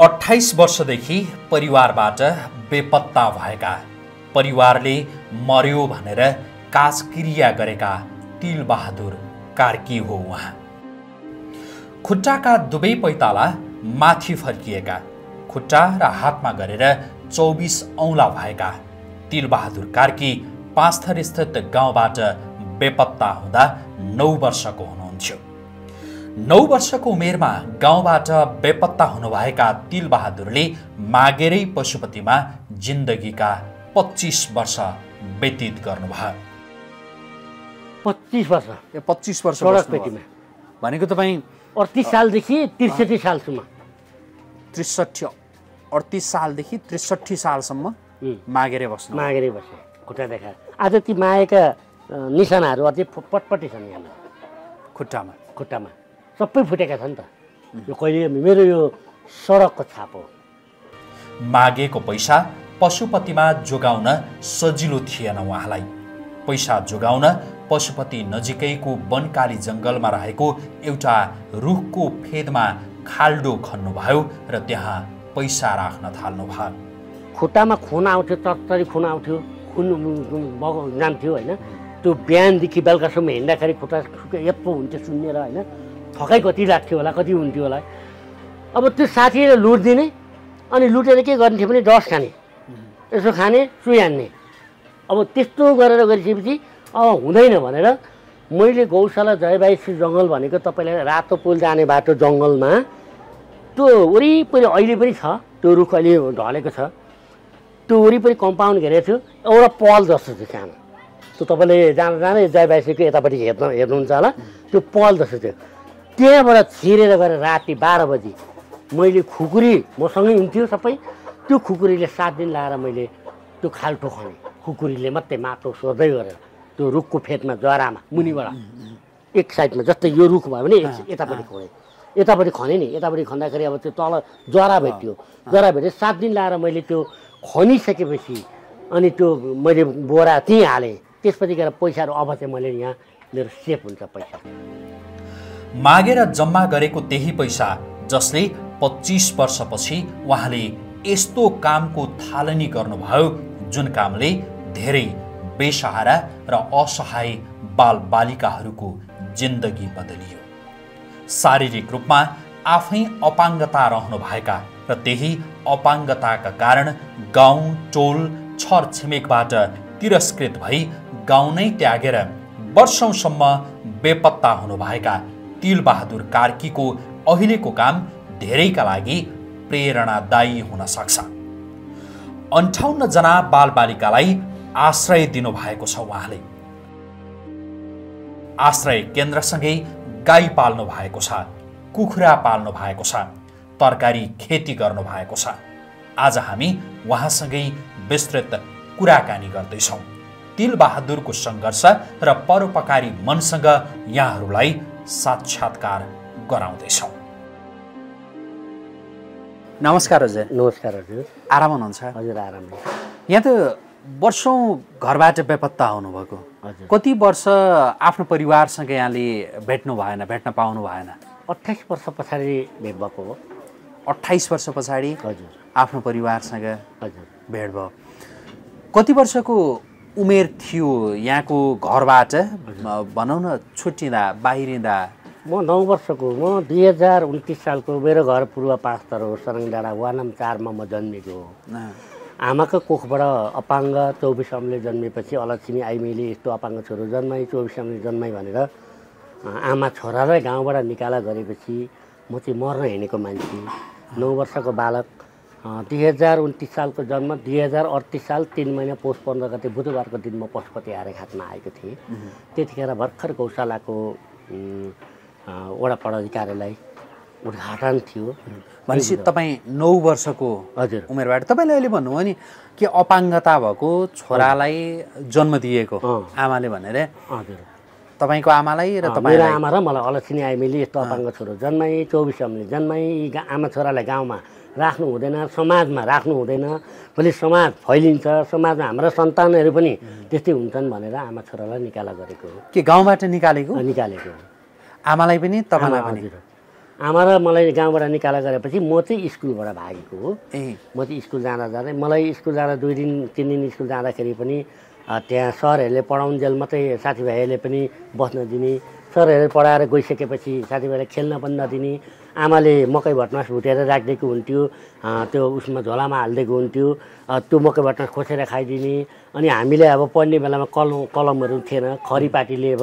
अठाइस वर्षदेखि परिवारबाट बेपत्ता भएका परिवारले मर्यो भनेर काजक्रिया गरेका तिलबहादुर कार्की हो उहाँ। खुट्टाका दुवै पैताला माथि फर्किएका खुट्टा र हातमा गरेर चौबिस औँला भएका तिलबहादुर कार्की पाँचथर स्थित गाउँबाट बेपत्ता हुँदा नौ वर्षको हुनुहुन्थ्यो। नौ वर्षको उमेरमा गाउँबाट बेपत्ता हुनुभएका तिलबहादुरले मागेरै पशुपतिमा जिन्दगीका पच्चिस वर्ष व्यतीत गर्नुभयो। पच्चिस वर्ष। ए पच्चिस वर्ष सडक बस्नुभयो। पेटीमा भनेको तपाईँ अडतिस सालदेखि त्रिसठी सालसम्म। त्रिसठी अडतिस सालदेखि त्रिसठी सालसम्म मागेरै बस्नु मागेरै बसे खुट्टा देखाएर आज ती मागेका निशानाहरू अझै फ- पटपटी छन् यहाँ। खुट्टामा। खुट्टामा। सबै फुटेका छन् त। यो कहिले मेरो यो सडकको छाप हो। मागेको पैसा पशुपतिमा जोगाउन सजिलो थिएन उहाँलाई। पैसा जोगाउन पशुपति नजिकैको वनकाली जङ्गलमा रहेको एउटा रुखको फेदमा खाल्डो खन्नुभयो र त्यहाँ पैसा राख्न थाल्नुभयो खुट्टामा खुन आउँथ्यो चरचरी खुन आउँथ्यो खुन जान्थ्यो होइन। त्यो बिहानदेखि बेलुकासम्म हिँड्दाखेरि खुट्टा यत्रो हुन्थ्यो सुन्नेर होइन। थकाइ कति लाग्थ्यो होला कति हुन्थ्यो होला अब त्यो साथीले लुट दिने अनि लुटेर के गर्ने भने रस खाने यसो खाने सुई हान्ने अब त्यस्तो गरेर गरिसकेपछि अब हुँदैन भनेर मैले गौशाला जयबाई श्री जङ्गल भनेको तपाईँलाई रातो पुल जाने बाटो जङ्गलमा त्यो वरिपरि अहिले पनि छ त्यो रुख अहिले ढलेको छ। त्यो वरिपरि कम्पाउन्ड घेरेको थियो एउटा पल जस्तो थियो सानो। त्यो तपाईँले जाँदा जाँदै जयबासीको यतापट्टि हेर्नु हेर्नुहुन्छ होला त्यो पल जस्तो थियो। त्यहाँबाट छिरेर गएर राति बाह्र बजी मैले खुकुरी मसँगै हुन्थ्यो सबै। त्यो खुकुरीले सात दिन लाएर मैले त्यो खाल्टो खनेँ खुकुरीले मात्रै माटो सोध्दै गरेर त्यो रुखको फेदमा जरामा मुनिबाट एक साइडमा जस्तै यो रुख भयो भने यतापट्टि खोएँ यतापट्टि खनेँ नि। यतापट्टि खन्दाखेरि अब त्यो तल जरा भेट्यो। जरा भेट्यो सात दिन लाएर मैले त्यो खनिसकेपछि अनि त्यो मैले बोरा त्यहीँ हालेँ। त्यसपछि गएर पैसाहरू अब चाहिँ मैले यहाँ मेरो सेफ हुन्छ पैसा। मागेर जम्मा गरेको त्यही पैसा जसले पच्चिस वर्षपछि उहाँले यस्तो कामको थालनी गर्नुभयो जुन कामले धेरै बेसहारा र असहाय बालबालिकाहरूको जिन्दगी बदलियो। शारीरिक रूपमा आफै अपाङ्गता रहनुभएका र त्यही अपाङ्गताका कारण गाउँ टोल छर छिमेकबाट तिरस्कृत भई गाउँ नै त्यागेर वर्षौँसम्म बेपत्ता हुनुभएका तिलबहादुर कार्कीको अहिलेको काम धेरैका लागि प्रेरणादायी हुन सक्छ। अन्ठाउन्नजना बालबालिकालाई आश्रय दिनुभएको छ उहाँले। आश्रय केन्द्रसँगै गाई पाल्नु भएको छ कुखुरा पाल्नु भएको छ तरकारी खेती गर्नु भएको छ। आज हामी उहाँसँगै विस्तृत कुराकानी गर्दैछौँ। तिलबहादुरको सङ्घर्ष र परोपकारी मनसँग यहाँहरूलाई साक्षात्कार गराउँदैछौँ। नमस्कार हजुर नमस्कार हजुर आराम हुनुहुन्छ? हजुर आराम यहाँ त वर्षौँ घरबाट बेपत्ता हुनुभएको। हजुर। कति वर्ष आफ्नो परिवारसँग यहाँले भेट्नु भएन भेट्न पाउनु भएन? अठाइस वर्ष पछाडि भेट भएको हो। अठाइस वर्ष पछाडि हजुर। आफ्नो परिवारसँग हजुर। भेट भयो। कति वर्षको उमेर थियो यहाँको घरबाट भनौँ न छुट्टिँदा बाहिरिँदा। म नौ वर्षको म दुई हजार उन्तिस सालको मेरो घर पूर्व पाँचतर हो सरङ डाँडा नम्बर चारमा म जन्मेको हो। आमाको कोखबाट अपाङ्ग चौबिस अमले जन्मेपछि अलक्षिमी आइमेले यस्तो अपाङ्ग छोरो जन्माइ चौबिस अमले जन्माइ भनेर आमा छोरालाई गाउँबाट निकाला गरेपछि म चाहिँ मर्न हिँडेको मान्छे। नौ वर्षको बालक दुई हजार उन्तिस सालको जन्म दुई हजार अडतिस साल तिन महिना पौष पन्ध्र गते बुधबारको दिन म पशुपति आएर घाटमा आएको थिएँ। त्यतिखेर भर्खर गौशालाको वडा पदाधिकारीलाई उद्घाटन थियो। भनेपछि तपाईँ नौ वर्षको हजुर। उमेरबाट तपाईँले अहिले भन्नुभयो नि कि अपाङ्गता भएको छोरालाई जन्म दिएको। आमाले भनेर। हजुर। तपाईँको आमालाई र मेरो आमा र मलाई अलक्षिनी आइमेली यस्तो अपाङ्ग छोरो जन्माइ चौबिस यी गा- आमा छोरालाई गाउँमा राख्नु हुँदैन समाजमा राख्नु हुँदैन भोलि समाज फैलिन्छ समाजमा हाम्रा सन्तानहरू पनि त्यस्तै हुन्छन् भनेर आमा छोरालाई निकाला गरेको हो। के गाउँबाट निकालेको? निकालेको हो। आमालाई पनि तपाईँलाई आमा, पनि? आमा र मलाई गाउँबाट निकाला गरेपछि म चाहिँ स्कुलबाट भागेको हो। म चाहिँ स्कुल जाँदा जाँदै मलाई स्कुल जाँदा दुई दिन तिन दिन स्कुल जाँदाखेरि पनि त्यहाँ सरहरूले पढाउन्जेल मात्रै साथीभाइहरूले पनि बस्न दिने सरहरूले पढाएर गइसकेपछि साथीभाइले खेल्न पनि नदिने आमाले मकै भटमास भुटेर राखिदिएको हुन्थ्यो। त्यो उसमा झोलामा हालिदिएको हुन्थ्यो। त्यो मकै भटमास खोसेर खाइदिने। अनि हामीले अब पढ्ने बेलामा कलम कलमहरू थिएन। खरीपाटीले अब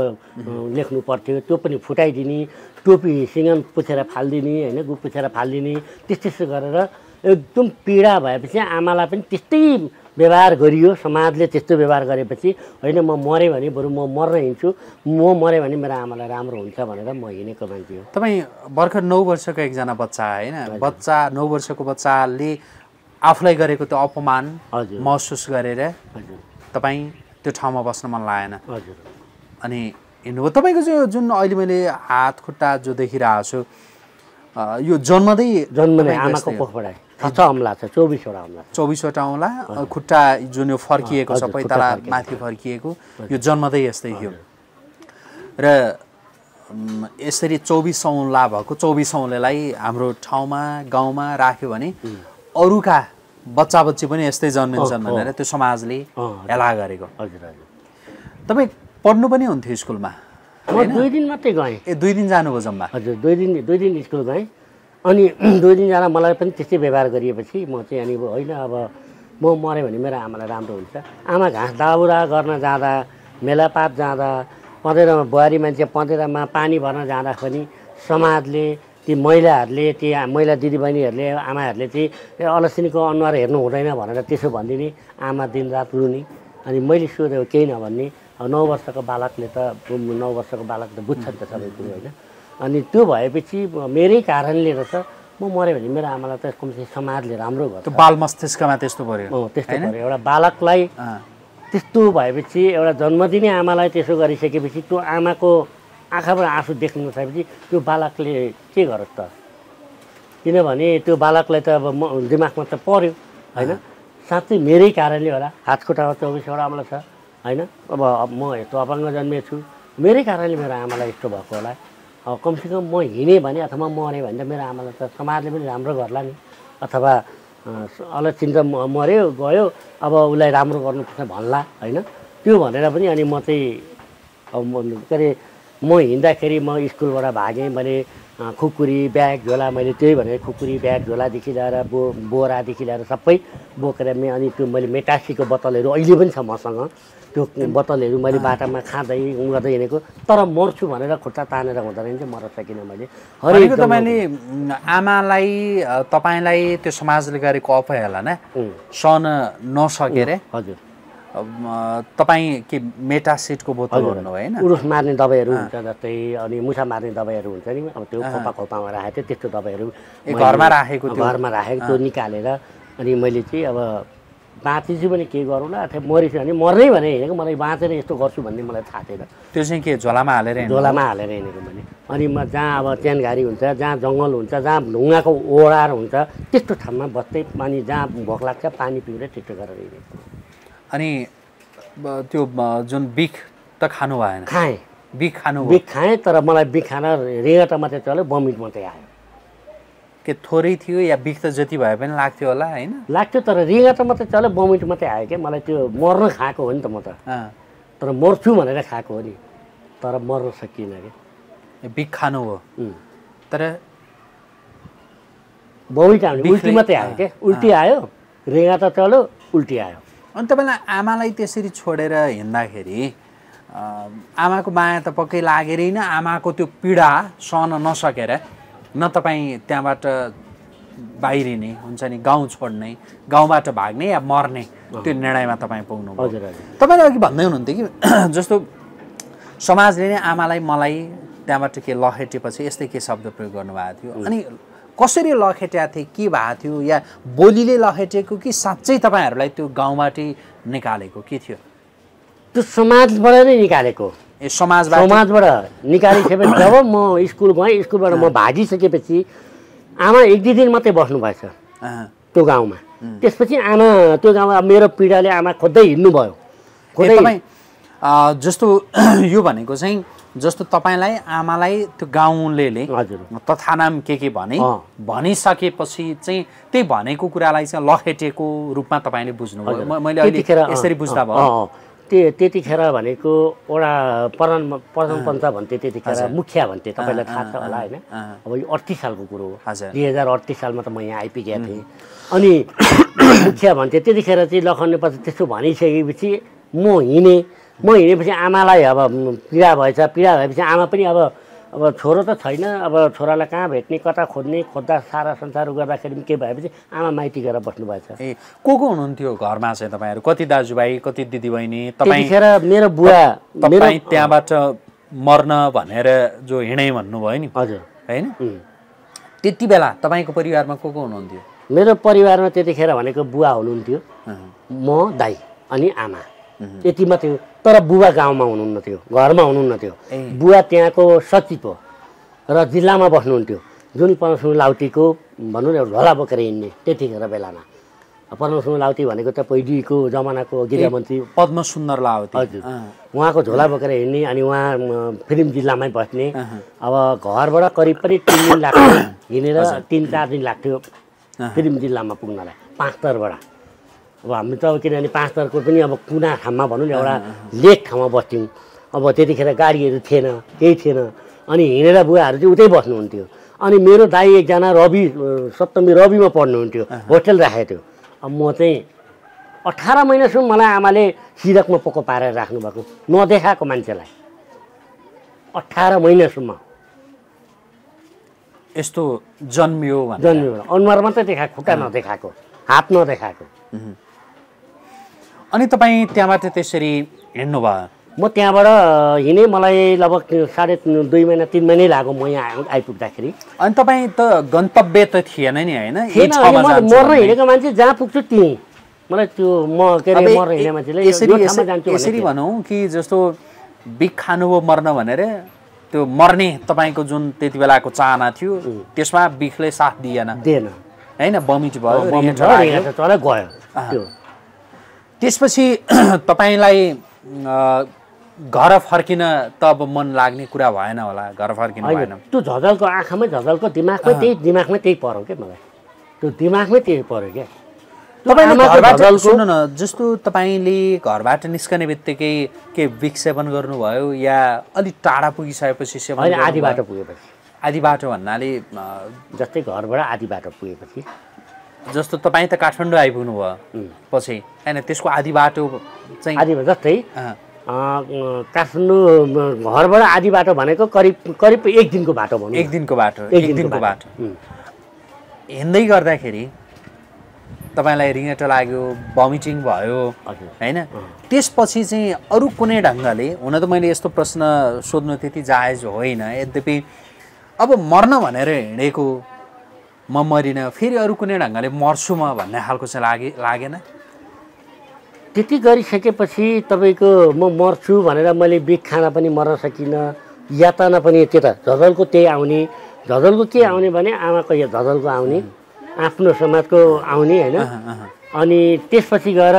लेख्नु पर्थ्यो। त्यो पनि फुटाइदिने। टोपी सिँगन पुछेर फालिदिने होइन गु पुछेर फालिदिने। त्यस्तो त्यस्तो गरेर एकदम पीडा भएपछि आमालाई पनि त्यस्तै व्यवहार गरियो समाजले त्यस्तो व्यवहार गरेपछि होइन म मरेँ भने बरु म मर्न हिँड्छु। म मरेँ भने मेरो आमालाई राम्रो हुन्छ भनेर म हिँडेको मान्छे हो। तपाईँ भर्खर नौ वर्षको एकजना बच्चा होइन? बच्चा नौ वर्षको बच्चाले आफूलाई गरेको त्यो अपमान हजुर। महसुस गरेर तपाईँ त्यो ठाउँमा बस्न मन लागेन। हजुर। अनि हिँड्नुभयो तपाईँको जुन अहिले मैले हात खुट्टा जो देखिरहेको छु यो जन्मदै तपाईँको आमाको। पोखबाट छ छ छ चौबिसवटा छ। चौबिसवटा औँला खुट्टा जुन यो फर्किएको हजुर, सबै खुट्टा तला फर्किएको। माथि फर्किएको यो जन्मदै यस्तै थियो र यसरी चौबिस औँला भएको चौबिस औँलेलाई हाम्रो ठाउँमा गाउँमा राख्यो भने अरूका बच्चा बच्ची पनि यस्तै जन्मिन्छन्। भनेर त्यो समाजले हेला गरेको। हजुर हजुर। तपाईँ पढ्नु पनि हुन्थ्यो स्कुलमा? म दुई दिन मात्रै गएँ। ए दुई दिन जानुभयो जम्मा? हजुर दुई दिन दुई दिन स्कुल गएँ। अनि दुई दिन जाँदा मलाई पनि त्यस्तै व्यवहार गरिएपछि म चाहिँ अनि होइन अब म मऱ्यो भने मेरो आमालाई राम्रो हुन्छ। आमा घाँस दाउरा गर्न जाँदा मेलापात जाँदा पँधेरामा बुहारी मान्छे पँधेरामा पानी भर्न जाँदा पनि समाजले ती महिलाहरूले ती महिला दिदीबहिनीहरूले आमाहरूले चाहिँ अलसिनीको अनुहार हेर्नु हुँदैन भनेर त्यसो भनिदिने आमा दिनरात रुने। अनि मैले सोधेँ केही नभन्ने। नौ वर्षको बालकले त नौ वर्षको बालक त बुझ्छ नि त सबै कुरो होइन? अनि त्यो भएपछि मेरै कारणले रहेछ म मऱ्यो भने मेरो आमालाई त कमसे समाजले राम्रो त्यो बाल मस्तिष्कमा त्यस्तो पर्यो अँ, त्यस्तो भयो एउटा बालकलाई त्यस्तो भएपछि एउटा जन्मदिने आमालाई त्यसो गरिसकेपछि त्यो आमाको आँखाबाट आँसु देख्नु नसकेपछि त्यो बालकले के गरोस् त? किनभने त्यो बालकलाई त अब म दिमागमा त पर्यो होइन? साँच्चै मेरै कारणले होला हात खुट्टामा चौबिसवटा आमालाई छ। होइन? अब म यस्तो अपाङ्ग जन्मिएको छु। मेरै कारणले मेरो आमालाई यस्तो भएको होला। अब कमसेकम म हिँडेँ भने अथवा मरेँ भने त मेरो आमालाई त समाजले पनि राम्रो गर्ला नि। अथवा अलक्षिन त म- मऱ्यो गयो अब उसलाई राम्रो गर्नुपर्छ भन्ला होइन? त्यो भनेर पनि अनि म चाहिँ अब के अरे म हिँड्दाखेरि म स्कुलबाट भागेँ अँ, खुकुरी ब्याग झोला मैले त्यही भनेर खुकुरी ब्याग झोलादेखि लिएर बो बोरादेखि लिएर सबै बोकेर मे अनि त्यो मैले मेटासीको बोतलहरू अहिले पनि छ मसँग। त्यो बोतलहरू मैले बाटामा खाँदै गर्दै हिँडेको तर मर्छु भनेर खुट्टा तानेर हुँदा रहेछ चाहिँ मर्न सकिनँ मैले। जन्म- तपाईँले आमालाई तपाईँलाई त्यो समाजले गरेको अपहेलना उम्, सहन नसकेर। हजुर। तपाईँ के मेटासिटको बोतल भन्नु होइन? उरुस मार्ने दबाईहरू हुन्छ जस्तै अनि मुसा मार्ने दबाईहरू हुन्छ नि अब त्यो खोपा खोपामा राखेको थियो त्यस्तो दबाईहरू घरमा राखेको? घरमा राखेको त्यो निकालेर अनि मैले चाहिँ अब बाँचिन्छु भने के गरौँला। अथवा मरिछु भने मर्नै भने हिँडेको मलाई बाँचेर यस्तो गर्छु भन्ने मलाई थाहा थिएन। त्यो चाहिँ के झोलामा हालेर? झोलामा हालेर हिँडेको मैले अनि म जहाँ अब च्यानघारी हुन्छ जहाँ जङ्गल हुन्छ जहाँ ढुङ्गाको ओडार हुन्छ त्यस्तो ठाउँमा बस्दै अनि जहाँ भोक लाग्छ पानी पिएर त्यस्तो गरेर हिँडेको। अनि त्यो जुन बिख त खानु भएन। खाएँ। बिख खानु बिख खाएँ तर मलाई बिख खान रेगटा मात्रै चल्यो बमिट मात्रै आयो। के थोरै थियो या बिख त जति भए पनि लाग्थ्यो होला होइन? लाग्थ्यो तर रिगा त मात्रै चल्यो बमिट मात्रै आयो क्या। मलाई त्यो मर्न खाएको हो नि त म त। तर मर्छु भनेर खाएको हो नि। तर मर्न सकिनँ कि बिख खानु हो। तर बमिट आउने उल्टी मात्रै आयो क्या। उल्टी आयो रेगा त चल्यो उल्टी आयो। अनि तपाईँलाई आमालाई त्यसरी छोडेर हिँड्दाखेरि आमाको माया त पक्कै लागेरै न आमाको त्यो पीडा सहन नसकेर न तपाईँ त्यहाँबाट बाहिरिने हुन्छ नि गाउँ छोड्ने गाउँबाट भाग्ने या मर्ने त्यो निर्णयमा तपाईँ पुग्नु हजुर हजुर। तपाईँले अघि भन्दै हुनुहुन्थ्यो कि जस्तो समाजले नै आमालाई मलाई त्यहाँबाट के लखेटेपछि यस्तै के शब्द प्रयोग गर्नुभएको थियो? अनि कसरी लखेटेका थिए के भएको थियो या बोलीले लखेटेको कि साँच्चै तपाईँहरूलाई त्यो गाउँबाटै निकालेको के थियो? त्यो समाजबाट नै निकालेको। समाजबाट समाजबाट निकालिसकेपछि जब म स्कुल गएँ स्कुलबाट म भागिसकेपछि आमा एक दुई दिन मात्रै बस्नु भएछ अँ, त्यो गाउँमा। त्यसपछि आमा त्यो गाउँमा मेरो पीडाले आमा खोज्दै हिँड्नु भयो ए, खोज्दै जस्तो यो भनेको चाहिँ जस्तो तपाईँलाई आमालाई त्यो गाउँले हजुर। तथानाम के के भने। भनिसकेपछि चाहिँ त्यही भनेको कुरालाई चाहिँ लखेटेको रूपमा तपाईँले बुझ्नुभयो। मैले अहिले यसरी बुझ्दा भयो। त्यो त्यतिखेर भनेको वडा प्रधान प्रधान पञ्च भन्थे त्यतिखेर मुखिया भन्थे तपाईँलाई थाहा छ होला होइन। अब यो अडतिस सालको कुरो हो। दुई हजार अडतिस सालमा त म यहाँ आइपुगेको थिएँ। अनि मुखिया भन्थे त्यतिखेर चाहिँ लखनपछि त्यस्तो भनिसकेपछि म हिँडेँ। म हिँडेपछि आमालाई अब पीडा भएछ पीडा भएपछि आमा पनि अब अब छोरो त छैन। अब छोरालाई कहाँ भेट्ने कता खोज्ने खोज्दा सारा संसार गर्दाखेरि पनि के भएपछि आमा माइती गएर बस्नुभएछ। ए को को हुनुहुन्थ्यो घरमा चाहिँ तपाईँहरू? कति दाजुभाइ कति दिदीबहिनी? तपाईँ त्यतिखेर मेरो बुवा तपाईँ त्यहाँबाट मर्न भनेर जो हिँडै भन्नुभयो नि। हजुर। होइन. त्यति बेला तपाईँको परिवारमा को को हुनुहुन्थ्यो? मेरो परिवारमा त्यतिखेर भनेको बुवा हुनुहुन्थ्यो। म दाई अनि आमा। यति मात्रै तर बुवा गाउँमा हुनुहुन्न थियो घरमा हुनुहुन्न थियो। बुवा त्यहाँको सचिव हो र जिल्लामा बस्नुहुन्थ्यो। जुन पनसुङ लाउटीको भनौँ न झोला बोकेर हिँड्ने त्यतिखेर बेलामा। पनसुङ लाउटी भनेको त पहिलेको जमानाको गृहमन्त्री पद्म सुन्दर लावती हजुर। उहाँको झोला बोकेर हिँड्ने अनि उहाँ फिल्म जिल्लामै बस्ने। अब घरबाट करिब पनि तिन दिन लाग्थ्यो। हिँडेर तिन चार दिन लाग्थ्यो फिल्म जिल्लामा पुग्नलाई पाँच तरबाट। अब हामी त अब किनभने पाँच तरको पनि अब कुना ठाउँमा भनौँ न एउटा लेक ठाउँमा बस्थ्यौँ अब त्यतिखेर गाडीहरू थिएन केही थिएन। अनि हिँडेर बुवाहरू चाहिँ उतै बस्नुहुन्थ्यो। अनि मेरो दाई एकजना रवि सप्तमी रविमा पढ्नुहुन्थ्यो होस्टेल राखेको थियो अब म चाहिँ अठार महिनासम्म मलाई आमाले सिरकमा पोको पारेर राख्नुभएको नदेखाएको मान्छेलाई। अठार महिनासम्म। यस्तो जन्मियो जन्मियो। अनुहार मात्रै देखाएको खुट्टा नदेखाएको हात नदेखाएको। अनि तपाईँ त्यहाँबाट त्यसरी हिँड्नुभयो? म त्यहाँबाट हिँडेँ। मलाई लगभग साढे दुई महिना तिन महिनै लाग्यो म यहाँ आइ- आइपुग्दाखेरि। अनि तपाईँ त गन्तव्य त थिएन नि होइन? मर्न। हिँडेको मान्छे जहाँ पुग्छु त्यहीँ। मलाई त्यो म के अरे मर्न हिँड्ने मान्छेले यसरी। भनौँ कि जस्तो बिख खानुभयो मर्न भनेर त्यो मर्ने तपाईँको जुन त्यति बेलाको चाहना थियो त्यसमा बिखले साथ दिएन। दिएन। होइन बमिट भयो गयो। त्यो त्यसपछि तपाईँलाई घर फर्किन त अब मन लाग्ने कुरा भएन होला घर फर्किनु भएन। त्यो झझलको आँखामै झझलको दिमागमै त्यही दिमागमै त्यही पऱ्यो क्या मलाई। त्यो दिमागमै त्यही पऱ्यो क्या। सुन्नु न जस्तो तपाईँले घरबाट निस्कने बित्तिकै के विक सेवन गर्नुभयो या अलिक टाढा पुगिसकेपछि सेवन आधी? बाटो पुगेपछि। आधी बाटो भन्नाले जस्तै घरबाट आधी बाटो पुगेपछि। जस्तो तपाईँ त काठमाडौँ आइपुग्नु भयो पछि होइन त्यसको आधी बाटो चाहिँ आधी जस्तै। काठमाडौँ घरबाट आधी बाटो भनेको करिब करिब एक दिनको बाटो भनौँ। एक दिनको बाटो एक दिनको बाटो. हिँड्दै गर्दाखेरि तपाईँलाई रिङ्गटो लाग्यो भमिटिङ भयो होइन? त्यसपछि चाहिँ अरू कुनै ढङ्गले हुन त मैले यस्तो प्रश्न सोध्नु त्यति जायज होइन। यद्यपि अब मर्न भनेर हिँडेको म मरिनँ फेरि अरू कुनै ढङ्गले मर्छु म भन्ने खालको चाहिँ लागे लागेन। त्यति गरिसकेपछि तपाईँको म मर्छु भनेर मैले बिख खान पनि मर्न सकिनँ यातना पनि त्यता झझलको त्यही आउने झझलको के आउने भने आमाको यो झझलको आउने आफ्नो समाजको आउने होइन। अनि त्यसपछि गएर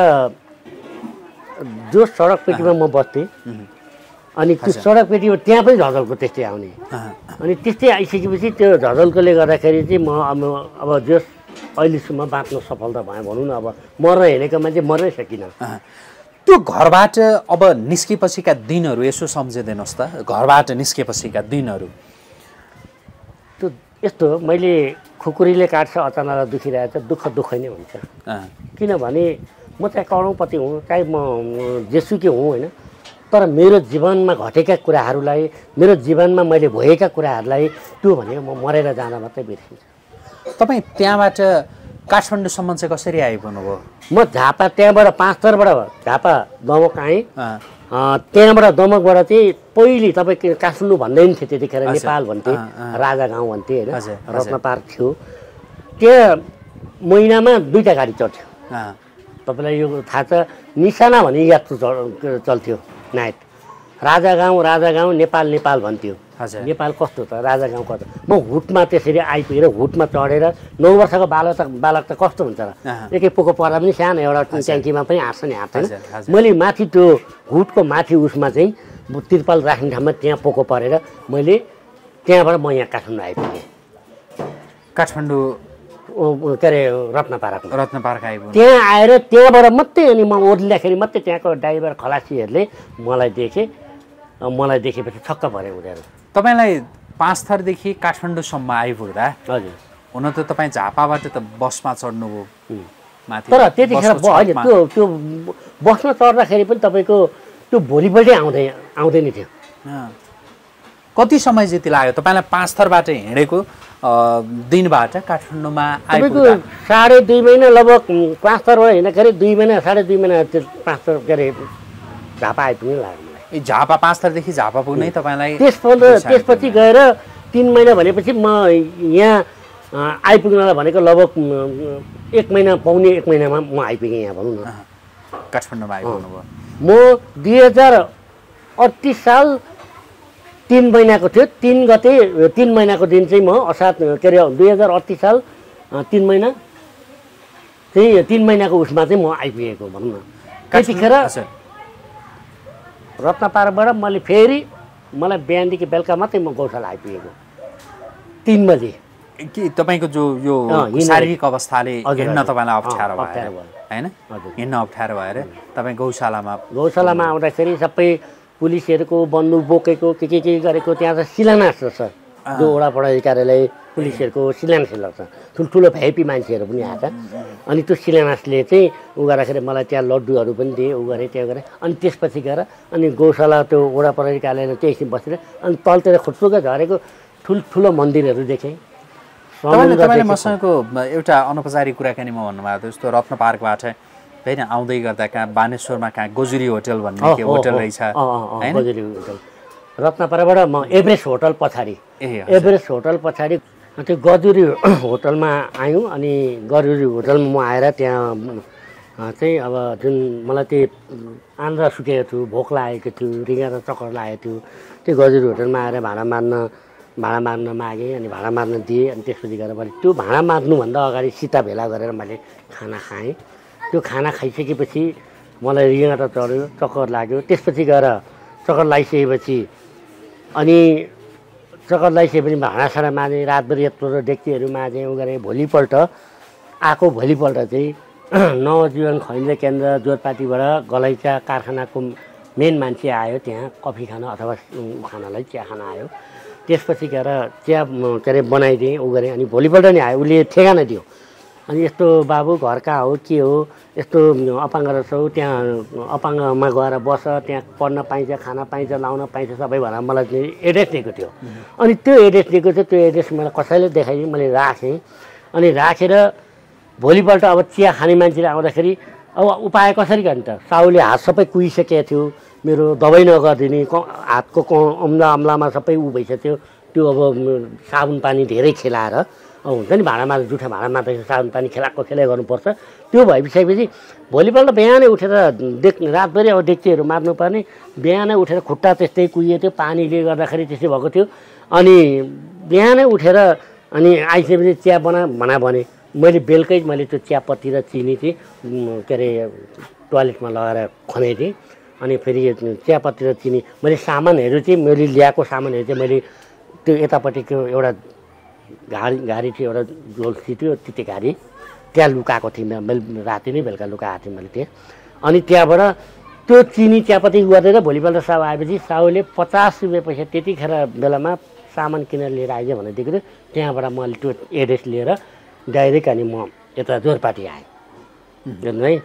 जो सडक पेटीमा म बस्थेँ अनि त्यो सडक पेटीमा त्यहाँ पनि झझलको त्यस्तै आउने। अनि त्यस्तै आइसकेपछि त्यो झझलकोले गर्दाखेरि चाहिँ म अब अब जस अहिलेसम्म बाँच्न सफलता भएँ भनौँ न अब मर्न हिँडेको मान्छे मर्नै सकिनँ। त्यो घरबाट अब निस्केपछिका दिनहरू यसो सम्झिदिनुहोस् त। घरबाट निस्केपछिका दिनहरू। त्यो यस्तो मैले खुकुरीले काट्छ अचानक दुखिरहेको छ दुःख दुःख नै हुन्छ। किनभने म चाहिँ करोडपति हुँ चाहे म जेसुकै हुँ होइन? तर मेरो जीवनमा घटेका कुराहरूलाई मेरो जीवनमा मैले भएका कुराहरूलाई त्यो भनेको म मरेर जाँदा मात्रै बिर्सिन्छ। तपाईँ त्यहाँबाट काठमाडौँसम्म चाहिँ कसरी आइपुग्नु भयो म झापा त्यहाँबाट पाँच तरबाट झापा दमक आएँ। त्यहाँबाट दमकबाट चाहिँ पहिले तपाईँ काठमाडौँ भन्दैन थियो त्यतिखेर। नेपाल भन्थे। राजा गाउँ भन्थे होइन। रत्न पार्क थियो। त्यहाँ महिनामा दुईवटा गाडी चढ्थ्यो। तपाईँलाई यो थाहा छ निसाना भन्ने यात्रु चल्थ्यो। नाइट राजा गाउँ राजा गाउँ नेपाल नेपाल भन्थ्यो। नेपाल कस्तो त? राजा गाउँ कस्तो? म हुटमा त्यसरी आइपुगेर हुटमा चढेर नौ वर्षको बालक त बालक त कस्तो हुन्छ र। एकै पोको पर्दा पनि सानो एउटा ट्याङ्कीमा पनि हाँस्छ नि हाँस्छ। मैले माथि त्यो हुटको माथि उसमा चाहिँ तिरपाल राख्ने ठाउँमा त्यहाँ पोको परेर मैले त्यहाँबाट म यहाँ काठमाडौँ आइपुगेँ। काठमाडौँ के अरे रत्नपाराको। रत्न पार्क आइपुग्नु। त्यहाँ आएर त्यहाँबाट मात्रै अनि म ओर्लिँदाखेरि मात्रै त्यहाँको ड्राइभर खलासीहरूले मलाई देखे मलाई देखेपछि छक्क परे उनीहरू। तपाईँलाई पाँच थरदेखि काठमाडौँसम्म आइपुग्दा हजुर। हुन त तपाईँ झापाबाट त बसमा चढ्नुभयो। तर त्यतिखेर होइन। त्यो त्यो बसमा चढ्दाखेरि पनि तपाईँको त्यो भोलिपल्टै आउँदै आउँदैन थियो। कति समय जति लाग्यो? तपाईँलाई पाँच थरबाट हिँडेको? दिनबाट काठमाडौँमा आइपुग्दा। साढे दुई महिना लगभग पाँच थरबाट हिँड्दाखेरि दुई महिना साढे दुई महिना त्यो पाँच थर के अरे झापा आइपुग्नु लाग्यो मलाई। झापा पाँच थरदेखि झापा पुग्नै तपाईँलाई त्यसपल्ट त्यसपछि गएर तिन महिना भनेपछि म यहाँ आइपुग्नलाई भनेको लगभग एक महिना पाउने एक महिनामा म आइपुगेँ यहाँ भनौँ न। काठमाडौँमा आइपुग्नुभयो। म दुई हजार अडतिस साल तिन महिनाको थियो तिन गते तिन महिनाको दिन चाहिँ म असार के अरे दुई हजार अडतिस साल तिन महिना चाहिँ तिन महिनाको उसमा चाहिँ म आइपुगेको भनौँ न त्यतिखेर हजुर। रत्नपाराबाट मैले फेरि मलाई बिहानदेखि बेलुका मात्रै म गौशाला आइपुगेको तिन बजी कि तपाईँको जो यो शारीरिक अवस्थाले हिँड्न। तपाईँलाई अप्ठ्यारो भयो। होइन। हिँड्न अप्ठ्यारो भएर तपाईँ गौशालामा गौशालामा आउँदाखेरि सबै पुलिसहरूको बन्दुक बोकेको के के के गरेको त्यहाँ त शिलान्यास छ। जो वडा कार्यालय पुलिसहरूको शिलान्यास छ ठुल्ठुलो भ्याइपी मान्छेहरू पनि आएछ अनि त्यो शिलान्यासले चाहिँ उ गर्दाखेरि मलाई त्यहाँ लड्डुहरू पनि दिए उ गरेँ त्यो गरेँ। अनि त्यसपछि गएर अनि गौशाला त्यो वडा कार्यालय त्यो एकछिन बसेर अनि तलतिर खुट्टुकै झरेको ठुल्ठुलो मन्दिरहरू देखेँ। तपाईँले तपाईँले। मसँगको एउटा अनौपचारिक कुराकानीमा भन्नुभएको थियो जस्तो रत्न पार्कबाट होइन आउँदै गर्दा कहाँ बानेश्वरमा कहाँ गोजुरी होटल भन्ने के होटल रहेछ गजरी होटल। रत्नपाराबाट म एभरेस्ट होटल पछाडि। एभरेस्ट होटल पछाडि त्यो गजुरी होटलमा आयौँ अनि गजुरी होटलमा म आएर त्यहाँ चाहिँ अब जुन मलाई त्यो आन्द्रा सुकेको थियो भोक लागेको थियो रिङ्गा र चक्कर लागेको थियो त्यो गजुरी होटलमा आएर भाँडा मार्न भाँडा मार्न मागेँ अनि भाँडा मार्न दिएँ अनि त्यसपछि गएर मैले त्यो भाँडा मार्नुभन्दा अगाडि सिता भेला गरेर मैले खाना खाएँ। त्यो खाना खाइसकेपछि मलाई रिङ्गटा चढ्यो चक्कर लाग्यो। त्यसपछि गएर चक्कर लगाइसकेपछि अनि चक्कर लगाइसकेपछि भाँडासाँडा माझेँ रातभरि यत्रो डेक्चीहरू माझेँ उ गरेँ। भोलिपल्ट आएको भोलिपल्ट चाहिँ नवजीवन खनिज केन्द्र जोरपाटीबाट गलैचा कारखानाको मेन मान्छे आयो त्यहाँ कफी खान अथवा खानालाई चिया खान आयो। त्यसपछि गएर चिया के अरे बनाइदिएँ उ गरेँ। अनि भोलिपल्ट नि आयो। उसले ठेगाना दियो। अनि यस्तो बाबु घर कहाँ हो के हो यस्तो अपाङ्ग रहेछौ त्यहाँ अपाङ्गमा गएर बस त्यहाँ पढ्न पाइन्छ खाना पाइन्छ लाउन पाइन्छ सबै भनेर मलाई एड्रेस दिएको थियो। अनि त्यो एड्रेस दिएको थियो त्यो एड्रेस मलाई कसैले देखाइदिएँ मैले राखेँ। अनि राखेर भोलिपल्ट अब चिया खाने मान्छेले आउँदाखेरि अब उपाय कसरी गर्ने त? साउले हात सबै कुहिसकेको थियो मेरो दबाई नगरिदिने क हातको क अम्ला अम्लामा सबै उ भइसक्यो। त्यो अब साबुन पानी धेरै खेलाएर। हुन्छ नि भाँडामा जुठा भाँडामा त साबुन पानी खेलाएको खेलाइ गर्नुपर्छ। त्यो भइसकेपछि भोलिपल्ट बिहानै उठेर देख रातभरि अब डेक्चीहरू मार्नुपर्ने। बिहानै उठेर खुट्टा त्यस्तै कुहियो थियो पानीले गर्दाखेरि त्यस्तै भएको थियो। अनि बिहानै उठेर अनि आइसकेपछि चिया बना भना भने मैले बेलुकै मैले त्यो चियापत्ती र चिनी उम्, के अरे टोयलेटमा लगाएर खनाइदिएँ अनि फेरि चियापत्ती र चिनी मैले सामानहरू चाहिँ मैले ल्याएको सामानहरू चाहिँ मैले त्यो यतापट्टिको एउटा घारी घारी थियो एउटा झोल्सी थियो तिते घारी त्यहाँ लुकाएको थिएँ मैले राति नै बेलुका लुकाएको थिएँ मैले त्यहाँ। अनि त्यहाँबाट त्यो चिनी चियापत्ती गरेर भोलिपल्ट साहु आएपछि साहुले पचास रुपियाँ पैसा त्यतिखेर बेलामा सामान किनेर लिएर आइज थियो त्यहाँबाट मैले त्यो एड्रेस लिएर डाइरेक्ट अनि म यता जोरपाटी आएँ। बुझ्नु है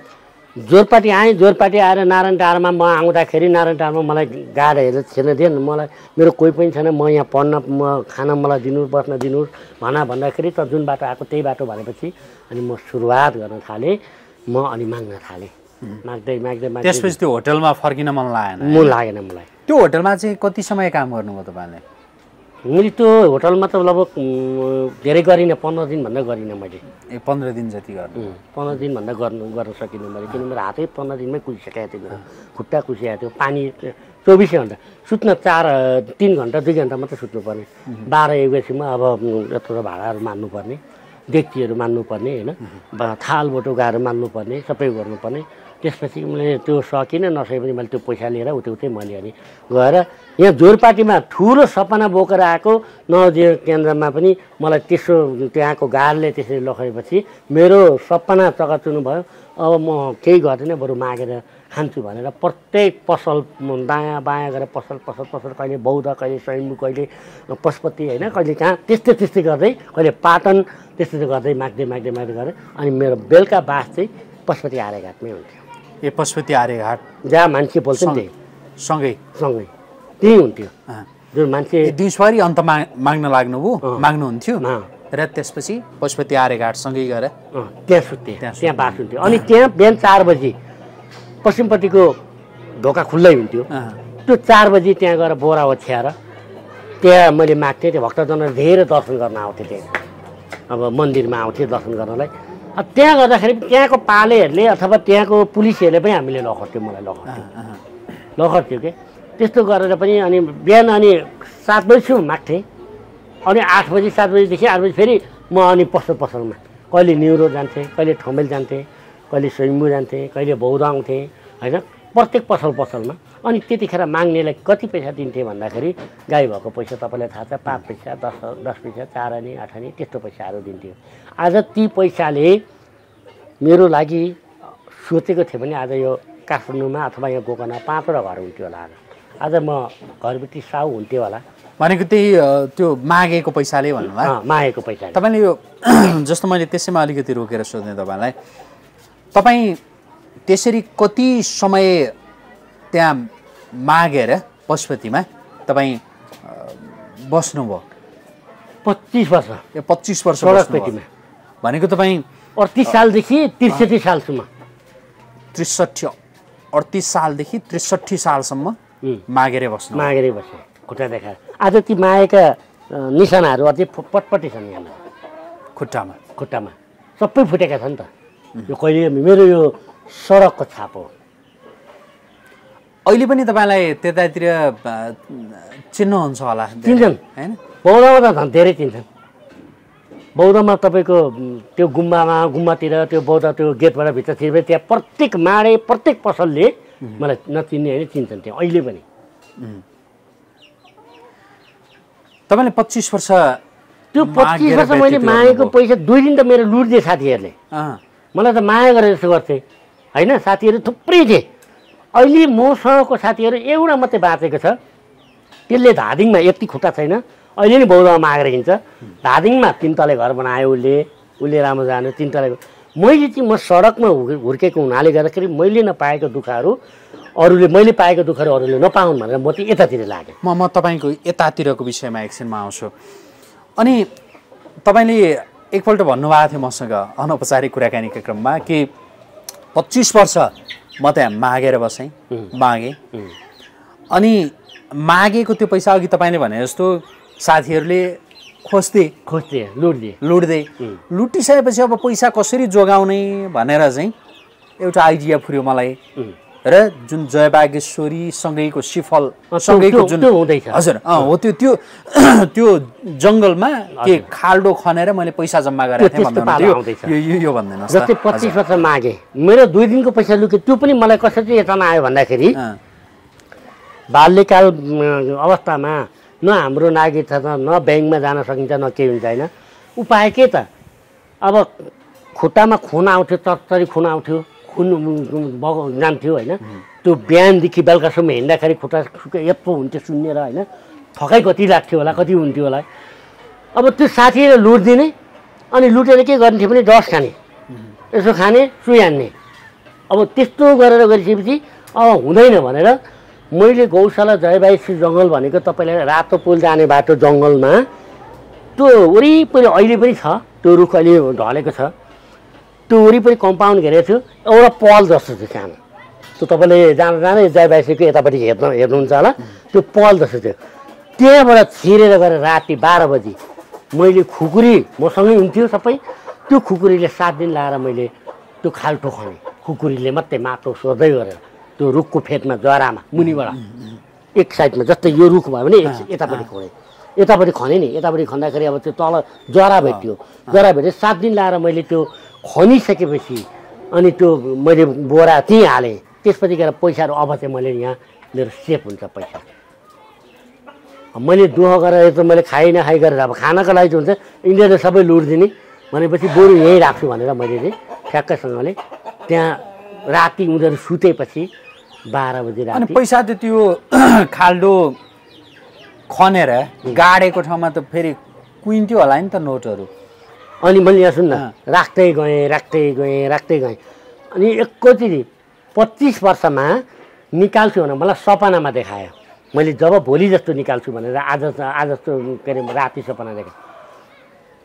जोरपाटी आएँ जोरपाटी आएर नारायण टारमा म आउँदाखेरि नारायण टारमा मलाई गाडीहरू छैन थिएन। मलाई मेरो कोही पनि छैन। म यहाँ पढ्न म खाना मलाई दिनुहोस् बस्न दिनुहोस् भन भन्दाखेरि त जुन बाटो आएको त्यही बाटो भनेपछि अनि म सुरुवात गर्न थालेँ म अनि माग्न थालेँ। माग्दै माग्दै माग्दै त्यसपछि त्यो होटलमा फर्किन मन लागेन। मन लागेन मलाई। त्यो होटलमा चाहिँ कति समय काम गर्नुभयो तपाईँले? मैले त्यो होटलमा त लगभग धेरै गरिनँ पन्ध्र दिनभन्दा गरिनँ मैले। ए पन्ध्र दिन जति गर्नु। पन्ध्र दिनभन्दा गर्नु गर्न सकिनँ मैले किनभने मेरो हातै पन्ध्र दिनमै कुसिसकेको थियो मेरो। खुट्टा कुसिएको थियो पानी चौबिसै घन्टा सुत्न चार तिन घन्टा दुई घन्टा मात्रै सुत्नुपर्ने। बाह्र एक बजीसम्म अब यत्रो भाँडाहरू मान्नुपर्ने डेक्चीहरू मान्नुपर्ने होइन? थाल बोटो गाएर मान्नुपर्ने सबै गर्नुपर्ने। त्यसपछि मैले त्यो सकिनँ नसकेपछि मैले त्यो पैसा लिएर उतै उतै मैले अनि गएर यहाँ जोरपाटीमा ठुलो सपना बोकेर आएको नवजीवन केन्द्रमा पनि मलाई त्यसो त्यहाँको गाडले त्यसरी लखेपछि मेरो सपना चकाचुनु भयो। अब म केही गर्दिनँ बरु मागेर खान्छु भनेर प्रत्येक पसल दायाँ बायाँ गरेर पसल पसल पसल कहिले बौद्ध कहिले स्वयम्भू कहिले पशुपति होइन कहिले कहाँ त्यस्तै त्यस्तै गर्दै कहिले पाटन त्यस्तै गर्दै माग्दै माग्दै माग्दै गरेँ अनि मेरो बेलुका बास चाहिँ पशुपति आर्यघाटमै हुन्थ्यो। ए पशुपति आर्यघाट। जहाँ मान्छे बोल्छ नि सँगै। सँगै। त्यही हुन्थ्यो। जुन मान्छे ए दिउँसभरि अन्त मा माग्न लाग्नुभयो। माग्नुहुन्थ्यो। र त्यसपछि पशुपति आर्यघाट सँगै गएर त्यहाँ सुत्थेँ। त्यहाँ बास हुन्थ्यो। अनि त्यहाँ बिहान चार बजी पश्चिमपट्टिको ढोका खुल्लै हुन्थ्यो। त्यो चार बजी त्यहाँ गएर बोरा ओछ्याएर त्यहाँ मैले माग्थेँ। त्यो भक्तजनहरू धेरै दर्शन गर्न आउँथे त्यहाँ। अब मन्दिरमा आउँथे दर्शन गर्नलाई। त्यहाँ गर्दाखेरि त्यहाँको पालेहरूले अथवा त्यहाँको पुलिसहरूले पनि हामीले लखर्थ्यो मलाई अँ। लखर्थ्यो कि? त्यस्तो गरेर पनि अनि बिहान अनि सात बजीसम्म माग्थेँ। अनि आठ बजी सात बजीदेखि आठ बजी फेरि म अनि पसल पसलमा। कहिले न्युरो जान्थेँ कहिले ठमेल जान्थेँ कहिले स्वयम्भू जान्थेँ कहिले बौद्ध आउँथेँ होइन? प्रत्येक पसल पसलमा। अनि त्यतिखेर माग्नेलाई कति पैसा दिन्थेँ भन्दाखेरि गाई भएको पैसा तपाईँलाई थाहा छ पाँच पैसा दस दस पैसा चार आनी आठ आनी त्यस्तो पैसाहरू दिन्थ्यो आज ती पैसाले मेरो लागि सोचेको थिएँ भने आज यो काठमाडौँमा अथवा यहाँ गोकर्णमा पाँचवटा घर हुन्थ्यो होला आज। आज म घरबेटी साउ हुन्थ्यो होला। भनेको त्यही त्यो मागेको पैसाले भन्नुभयो। मागेको पैसा तपाईँले यो जस्तो मैले त्यसैमा अलिकति रोकेर सोध्ने तपाईँलाई तपाईँ त्यसरी कति समय त्यहाँ मागेर पशुपतिमा तपाईँ बस्नुभयो। पच्चिस वर्ष। यो पच्चिस वर्ष बस्नुभयो। पेटीमा भनेको तपाईँ अडतिस सालदेखि त्रिसठी सालसम्म। त्रिसठी अडतिस सालदेखि त्रिसठी सालसम्म मागेरै बस्नु मागेरै बसेँ खुट्टा देखाएर आज ती मागेका निशानाहरू अझै फु- पटपटी छन् यहाँ खुट्टामा। खुट्टामा। सबै फुटेका छन् त। यो कहिले मेरो यो सडकको छाप हो। अहिले पनि तपाईँलाई त्यतातिर चिन्नुहुन्छ होला? चिन्छन्। होइन? बौद्धमा त झन् धेरै चिन्छन्। बौद्धमा तपाईँको त्यो गुम्बामा गुम्बातिर त्यो बौद्ध त्यो गेटबाट भित्र छिर्दै त्यहाँ प्रत्येक माडे प्रत्येक पसलले मलाई नचिन्ने होइन चिन्छन् त्यहाँ अहिले पनि। तपाईँले पच्चिस वर्ष त्यो पच्चिस वर्ष मैले मागेको। पैसा दुई दिन त मेरो लुट्दिए साथीहरूले। मलाई त माया गरेर यसो गर्थे। होइन साथीहरू थुप्रै थिए। अहिले मसँगको साथीहरू एउटा मात्रै बाँचेको छ। त्यसले धादिङमा यति खुट्टा छैन। अहिले नि बौद्धमा मागेर हिँड्छ। धादिङमा तिन तले घर बनायो उसले। उसले राम्रो जानु तिन तले घर। मैले चाहिँ म सडकमा हुर्के- हुर्केको हुनाले गर्दाखेरि मैले नपाएको दुःखहरू अरूले मैले पाएको दुःखहरू अरूले नपाउन् भनेर म चाहिँ यतातिर लागेँ। म म तपाईँको यतातिरको विषयमा एकछिनमा आउँछु। अनि तपाईँले एकपल्ट भन्नुभएको थियो मसँग अनौपचारिक कुराकानीको क्रममा कि पच्चिस वर्ष म त्यहाँ मागेर बसेँ। मागेँ। अनि मागेको त्यो पैसा अघि तपाईँले भने जस्तो साथीहरूले खोज्थे। खोज्थे लुट्दिए लुट्दै। लुटिसकेपछि अब पैसा कसरी जोगाउने भनेर चाहिँ एउटा आइडिया फुर्यो मलाई। र जुन जयबागेश्वरीसँगैको सिफल त्यो- सँगैको जुन। हजुर। हो त्यो त्यो त्यो जङ्गलमा के खाल्डो खनेर मैले पैसा जम्मा गरेको थिएँ। यो भनिदिनुहोस् जस्तै पच्चिस वर्ष मागेँ। मेरो दुई दिनको पैसा लुक्यो त्यो पनि मलाई कसरी चेतना आयो भन्दाखेरि बाल्यकाल अवस्थामा न हाम्रो नागरिक छ न ब्याङ्कमा जान सकिन्छ न केही हुन्छ होइन? उपाय के त? अब खुट्टामा खुन आउँथ्यो चरचरी खुन आउँथ्यो। खुन बग जान्थ्यो होइन। त्यो बिहानदेखि बेलुकासम्म हिँड्दाखेरि खुट्टा सुके यत्रो हुन्थ्यो सुन्नेर होइन। थकाइ कति लाग्थ्यो होला कति हुन्थ्यो होला। अब त्यो साथीले लुटिदिने अनि लुटेर के गर्न्थ्यो भने डस खाने। यसो खाने सुई हान्ने। अब त्यस्तो गरेर गरिसकेपछि अब हुँदैन भनेर मैले गौशाला जयबाई जङ्गल भनेको तपाईँलाई रातो पुल जाने बाटो जङ्गलमा त्यो वरिपरि अहिले पनि छ त्यो रुख अहिले ढलेको छ। त्यो वरिपरि कम्पाउन्ड घेरेको थियो। एउटा पल जस्तो थियो सानो। त्यो तपाईँले जाँदा जाँदै जयबाइसीको यतापट्टि हेर्नु हेर्नुहुन्छ होला। त्यो पल जस्तो थियो। त्यहाँबाट छिरेर गएर राति बाह्र बजी मैले खुकुरी मसँगै हुन्थ्यो सबै। त्यो खुकुरीले सात दिन लगाएर मैले त्यो खाल्टो खनेँ खुकुरीले मात्रै माटो सोध्दै गरेर त्यो रुखको फेदमा जरामा मुनिबाट एक साइडमा जस्तै यो रुख भयो भने यतापट्टि खनेँ। यतापट्टि खनेँ नि। यतापट्टि खन्दाखेरि अब त्यो तल जरा भेट्यो। जरा भेट्यो सात दिन लगाएर मैले त्यो खनिसकेपछि अनि त्यो मैले बोरा त्यहीँ हालेँ। त्यसपछि गएर पैसाहरू अब चाहिँ मैले यहाँ मेरो सेफ हुन्छ पैसा। मैले दुःख गरेर त मैले खाइ नखाइ गरेर अब खानाको लागि चाहिँ हुन्छ इन्डियाले सबै लुटिदिने। भनेपछि बरु यहीँ राख्छु भनेर मैले चाहिँ ठ्याक्कैसँगले त्यहाँ राति उनीहरू सुतेपछि बाह्र बजी अनि पैसा त त्यो खाल्डो खनेर गाडेको ठाउँमा त फेरि कुइन्थ्यो होला नि त नोटहरू। अनि मैले यहाँ सुन्न राख्दै गएँ राख्दै गएँ राख्दै गएँ। अनि एकैचोटि पच्चिस वर्षमा निकाल्छु भनेर मलाई सपनामा देखायो। मैले जब भोलि जस्तो निकाल्छु भनेर आज आज जस्तो के अरे राति सपना देखाएँ।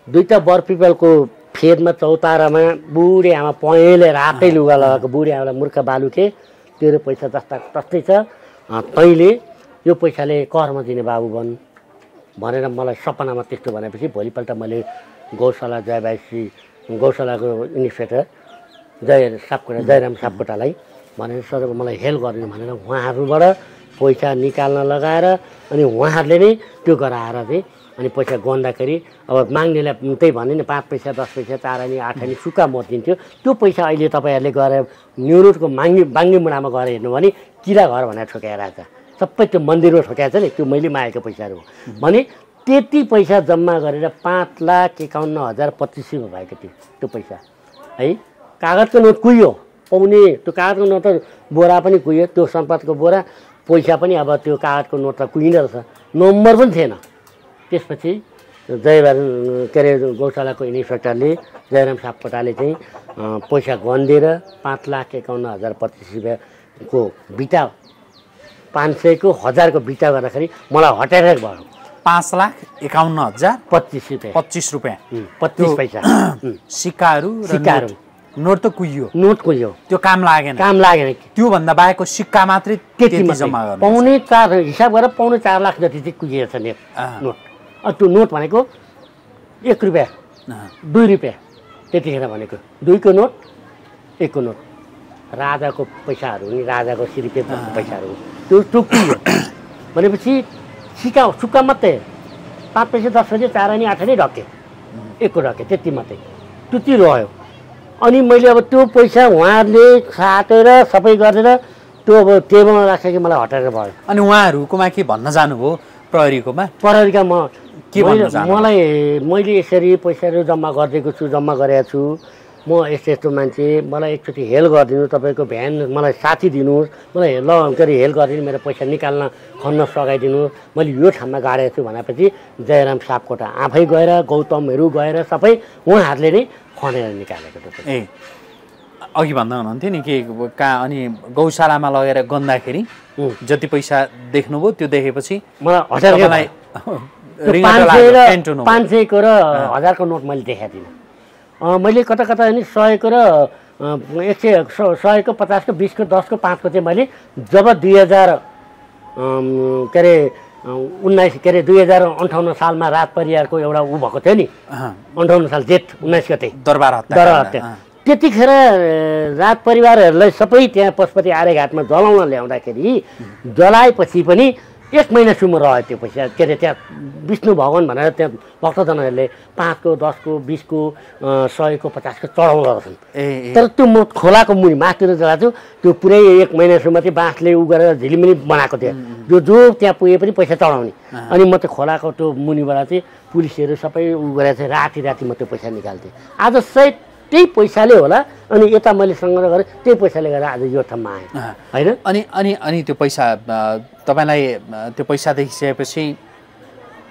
दुईवटा बरपिपलको फेदमा चौतारामा बुढी आमा पहेँले रातै लुगा लगाएको बुढी आमालाई मूर्ख बालुके तेरो पैसा जस्ता तस्तै छ। तैँले यो पैसाले कर्म दिने बाबु बन भनेर मलाई सपनामा त्यस्तो भनेपछि भोलिपल्ट मैले गौशाला जयबासी गौशालाको इनिसिएटर जय सापकोटा जयराम सापकोटालाई भनेर सर मलाई हेल्प गरिदिनु भनेर उहाँहरूबाट पैसा निकाल्न लगाएर अनि उहाँहरूले नै त्यो गराएर चाहिँ अनि पैसा गन्दाखेरि अब माग्नेलाई त्यही भने नि पाँच पैसा दस पैसा चार आनी आठ आनी सुक्का मत दिन्थ्यो त्यो पैसा अहिले तपाईँहरूले गएर न्युरोडको माग्ने बाङ्गे मुढामा गएर हेर्नु भने किरा घर भनेर ठोक्याएर आएको छ सबै त्यो मन्दिरमा ठोक्याएको छ नि त्यो मैले मागेको पैसाहरू हो। भने त्यति पैसा जम्मा गरेर पाँच लाख एकाउन्न हजार पच्चिस सयमा भएको थियो त्यो पैसा। है? कागजको नोट कुहियो? पाउने। त्यो कागजको नोट त बोरा पनि कुहियो त्यो सम्पदको बोरा। पैसा पनि अब त्यो कागजको नोट त कुहिँदो रहेछ। नम्बर पनि थिएन। त्यसपछि जयबार के अरे गौशालाको इन्सपेक्टरले जयराम सापकोटाले चाहिँ पैसा गनिदिएर पाँच लाख एकाउन्न हजार पच्चिस रुपियाँको बिटा पाँच सयको हजारको बिटा गर्दाखेरि मलाई हटेर भयो। पाँच लाख एकाउन्न हजार पच्चिस रुपियाँ पच्चिस रुपियाँ पच्चिस पैसा। सिक्काहरू सिक्काहरू। नोट। नोट त कुहियो। नोटको यो त्यो काम लागेन। काम लागेन। त्योभन्दा बाहेकको सिक्का मात्रै त्यति। जम्मा गर्नु पाउने चार हिसाब गरेर पाउने चार लाख जति चाहिँ कुहिएको छ नेट। नोट त्यो नोट भनेको एक रुपियाँ। दुई रुपियाँ त्यतिखेर भनेको। दुईको नोट एकको नोट। राजाको पैसाहरू नि राजाको सिरिपेको पैसाहरू। त्यो त्यो कुहियो। भनेपछि सिक्का सुक्का मात्रै पाँच पैसा दस पैसा चार आनी आठ आनी ढके एकको ढके त्यति मात्रै त्यति रह्यो अनि मैले अब त्यो पैसा उहाँहरूले साटेर सबै गरेर त्यो अब टेबलमा राखेको मलाई हटाएर भयो अनि उहाँहरूकोमा के भन्न जानुभयो प्रहरीकोमा प्रहरीका म के? मलाई मैले यसरी पैसाहरू जम्मा गरिदिएको छु जम्मा गरेको छु म यस्तो यस्तो मान्छे मलाई एकचोटि हेल्प गरिदिनु तपाईँको भ्यान मलाई साथी दिनुहोस्। मलाई ल के अरे हेल्प गरिदिनु मेरो पैसा निकाल्न खन्न सघाइदिनु। मैले यो ठाउँमा गाडेको छु भनेपछि जयराम सापकोटा आफै गएर गौतमहरू गएर सबै उहाँहरूले नै खनेर निकालेको पैसा ए अघि भन्दा हुनुहुन्थ्यो नि के कहाँ अनि गौशालामा लगेर गन्दाखेरि जति पैसा देख्नुभयो त्यो देखेपछि मलाई हजार पाँच सयको र हजारको नोट मैले देखाएको थिइनँ। मैले कता कता नि सयको र एक सय सयको पचासको बिसको दसको पाँचको चाहिँ मैले जब दुई हजार के अरे उन्नाइस के अरे दुई हजार अन्ठाउन्न सालमा राज परिवारको एउटा ऊ भएको थियो नि। अन्ठाउन्न साल जेठ उन्नाइस गते दरबार हत्या दर काण्ड, हत्या। अँ। त्यतिखेर राज परिवारहरूलाई सबै त्यहाँ पशुपति आर्यघाटमा जलाउन ल्याउँदाखेरि जलाएपछि पनि एक महिनासम्म रह्यो त्यो पैसा के अरे त्यहाँ विष्णु भगवान् भनेर त्यहाँ भक्तजनहरूले पाँचको दसको बिसको सयको पचासको चढाउँदो ए तर त्यो म खोलाको मुनि माथितिर जलाएको छु त्यो पुरै एक महिनासम्म चाहिँ बाँसले उ गरेर झिलिमिली बनाएको थियो। जो जो त्यहाँ पुगे पनि पैसा चढाउने। अनि म त्यो खोलाको त्यो मुनिबाट चाहिँ पुलिसहरू सबै उ गरेर चाहिँ राति राति म त्यो पैसा निकाल्थेँ। आज सायद त्यही पैसाले होला अनि यता मैले सङ्ग्रह गरेँ त्यही पैसाले गर्दा आज यो ठाउँमा आएँ। होइन? अनि अनि अनि त्यो पैसा तपाईँलाई त्यो पैसा देखिसकेपछि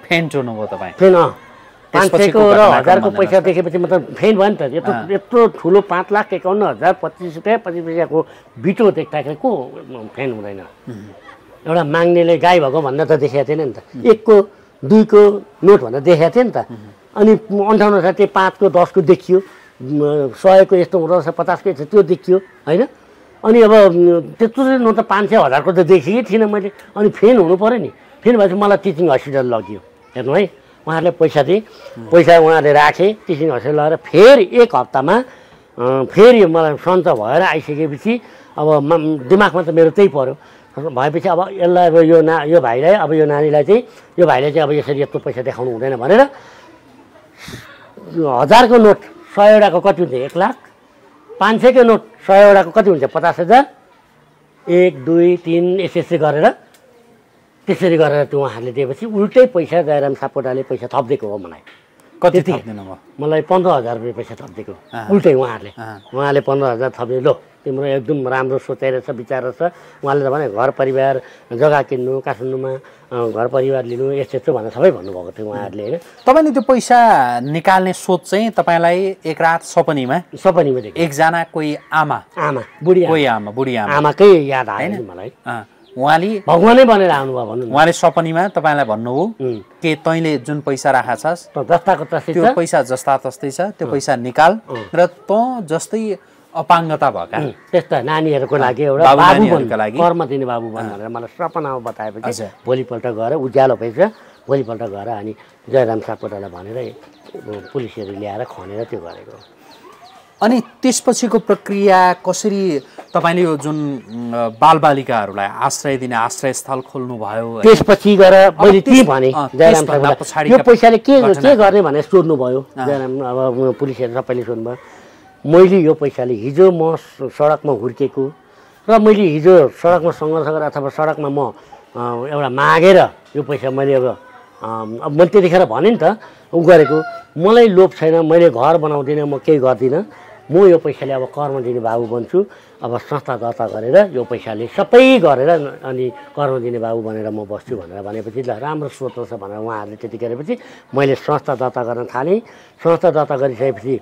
फेन्ट हुनुभयो तपाईँ। फेन पाँच सयको र हजारको पैसा देखेपछि मतलब फेन भयो नि त। यत्रो। यत्रो ठुलो पाँच लाख एकाउन्न हजार पच्चिस रुपियाँ पच्चिस पैसाको बिटो देख्दाखेरि को फेन हुँदैन? एउटा माग्नेले गाई भएको भन्दा त देखाएको थिएन नि त। एकको दुईको नोट भन्दा देखाएको थियो नि त। अनि अन्ठाउन्न साठी पाँचको दसको देखियो। सयको यस्तो हुँदो रहेछ पचासको यस्तो त्यो देखियो होइन? अनि अब त्यत्रो नोट त पाँच सय हजारको त देखेकै थिइनँ मैले। अनि फेन हुनु पऱ्यो नि। फेन भएपछि मलाई टिचिङ हस्पिटल लगियो। हेर्नु है उहाँहरूले पैसा दिए। पैसा उहाँहरूले राखे टिचिङ हस्पिटल लगेर फेरि एक हप्तामा फेरि मलाई सन्च भएर आइसकेपछि अब दिमागमा त मेरो त्यही पऱ्यो। भएपछि अब यसलाई अब यो ना यो भाइलाई अब यो नानीलाई चाहिँ यो भाइले चाहिँ अब यसरी यत्रो पैसा देखाउनु हुँदैन भनेर हजारको नोट सयवटाको कति हुन्छ? एक लाख? पाँच सयको नोट सयवटाको कति हुन्छ? पचास हजार। एक दुई तिन यसरी गरेर त्यसरी गरेर त्यो उहाँहरूले दिएपछि उल्टै पैसा जयराम सापकोटाले पैसा थपिदिएको हो मलाई कति। थप्दिनु भयो मलाई पन्ध्र हजार रुपियाँ पैसा थपिदिएको। उल्टै उहाँहरूले। उहाँले पन्ध्र हजार थपिदियो लो तिम्रो एकदम राम्रो सोचाइ रहेछ विचार रहेछ उहाँले त भने घर परिवार जग्गा किन्नु काठमाडौँमा घर परिवार लिनु यस्तो यस्तो भनेर सबै भन्नुभएको थियो उहाँहरूले होइन तपाईँले त्यो पैसा निकाल्ने सोच चाहिँ तपाईँलाई एक रात सपनीमा सपनीमा एकजना कोही आमा आमा बुढी। कोही आमा बुढी आमा आमाकै याद आयो होइन? नि मलाई उहाँले भगवानै बनेर आउनुभयो भन्नु उहाँले सपनीमा तपाईँलाई भन्नुभयो के तैँले जुन पैसा राखेको छस् जस्ताको तस्तै त्यो पैसा जस्ता तस्तै छ त्यो पैसा निकाल र तँ जस्तै अपाङ्गता भएका। त्यस्ता नानीहरूको लागि एउटा लागि। कर्म दिने बाबु भनेर मलाई सपनामा बताएपछि। भोलिपल्ट गएर उज्यालो भएछ भोलिपल्ट गएर अनि जयराम सापकोटालाई भनेर पुलिसहरू ल्याएर खनेर त्यो गरेको अनि त्यसपछिको प्रक्रिया कसरी तपाईँले यो जुन बालबालिकाहरूलाई आश्रय दिने आश्रय स्थल खोल्नुभयो? त्यसपछि गएर मैले त्यस- भने जयराम यो पैसाले के के गर्ने भनेर सोध्नुभयो। जयराम अब पुलिसहरू सबैले सोध्नुभयो। मैले यो पैसाले हिजो म सडकमा हुर्केको र मैले हिजो सडकमा सङ्घर्ष गरेर अथवा सडकमा म एउटा मागेर यो पैसा मैले अब अब मैले त्यतिखेर भने नि त उ गरेको। मलाई लोभ छैन मैले घर बनाउँदिनँ म केही गर्दिनँ। म यो पैसाले अब कर्म दिने बाबु बन्छु। अब संस्था दर्ता गरेर यो पैसाले सबै गरेर अनि कर्म दिने बाबु बनेर म बस्छु भनेर भनेपछि ल राम्रो स्रोत छ भनेर उहाँहरूले गरेपछि मैले संस्था दर्ता गर्न थालेँ। संस्था दर्ता गरिसकेपछि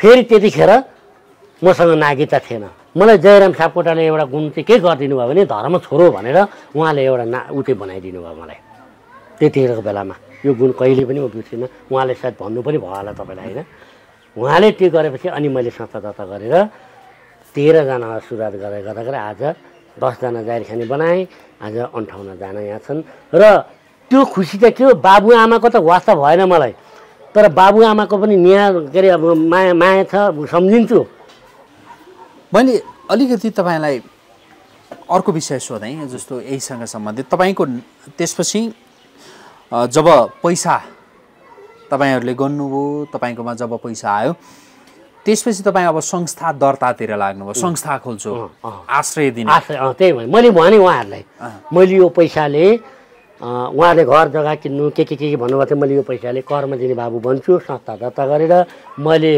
फेरि त्यतिखेर मसँग नागरिकता थिएन। मलाई जयराम सापकोटाले एउटा गुण चाहिँ के गरिदिनु भयो भने धर्म छोरो भनेर उहाँले एउटा ना उ चाहिँ बनाइदिनु भयो मलाई। त्यतिखेरको बेलामा यो गुण कहिले पनि म बिर्सिनँ उहाँले सायद भन्नु पनि भयो होला तपाईँलाई होइन? उहाँले त्यो गरेपछि अनि मैले संस्था दर्ता गरेर तेह्रजना सुरुवात गरेर गर्दा गर्दा आज दसजना खाने बनाएँ आज अन्ठाउन्नजना यहाँ छन्। र त्यो खुसी त के हो बाबुआमाको त वास्ता भएन मलाई। तर बाबुआमाको पनि न्याय के अरे अब माया माया छ सम्झिन्छु। मैले अलिकति तपाईँलाई अर्को विषय सोधेँ जस्तो यहीसँग सम्बन्धित। तपाईँको त्यसपछि जब पैसा तपाईँहरूले गर्नुभयो तपाईँकोमा जब पैसा आयो त्यसपछि तपाईँ अब संस्था दर्तातिर लाग्नुभयो संस्था खोल्छु। आश्रय दिने। आश्रय त्यही भने मैले भने उहाँहरूलाई मैले यो पैसाले उहाँले घर जग्गा किन्नु के के के के भन्नुभएको थियो मैले यो पैसाले कर्म दिने बाबु बन्छु संस्था दर्ता गरेर मैले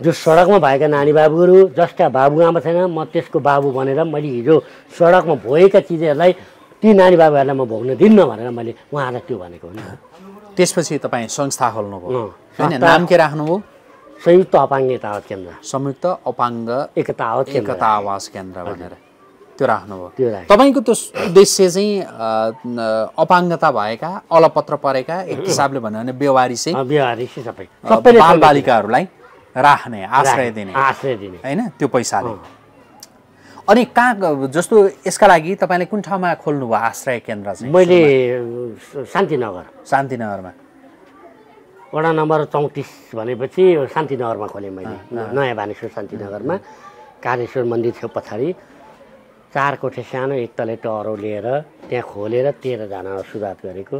जो सडकमा भएका नानी बाबुहरू जसका बाबुआमा छैन म त्यसको बाबु बनेर मैले हिजो सडकमा भएका चिजहरूलाई ती नानी बाबुहरूलाई म भोग्न दिन्न भनेर मैले उहाँहरूलाई त्यो भनेको हो नि। त्यसपछि तपाईँ संस्था खोल्नुभयो। होइन नाम के राख्नुभयो? संयुक्त अपाङ्गता केन्द्र। संयुक्त अपाङ्ग एकता आवत एकता आवास केन्द्र भनेर। त्यो राख्नुभयो। तपाईँको त्यो उद्देश्य चाहिँ अपाङ्गता भएका अलपत्र परेका एक हिसाबले भन्यो भने सबै। सबैले बालबालिकाहरूलाई राख्ने आश्रय दिने। आश्रय दिने। होइन त्यो पैसाले। अनि कहाँ जस्तो यसका लागि तपाईँले कुन ठाउँमा खोल्नुभयो आश्रय केन्द्र चाहिँ? मैले शान्तिनगर। शान्तिनगरमा। वडा नम्बर चौतिस भनेपछि शान्तिनगरमा खोलेँ मैले। नयाँ बानेश्वर शान्तिनगरमा। कालेश्वर मन्दिर थियो पछाडि। चार कोठे सानो एक तले टहरो लिएर त्यहाँ खोलेर तेह्रजना सुरुवात गरेको।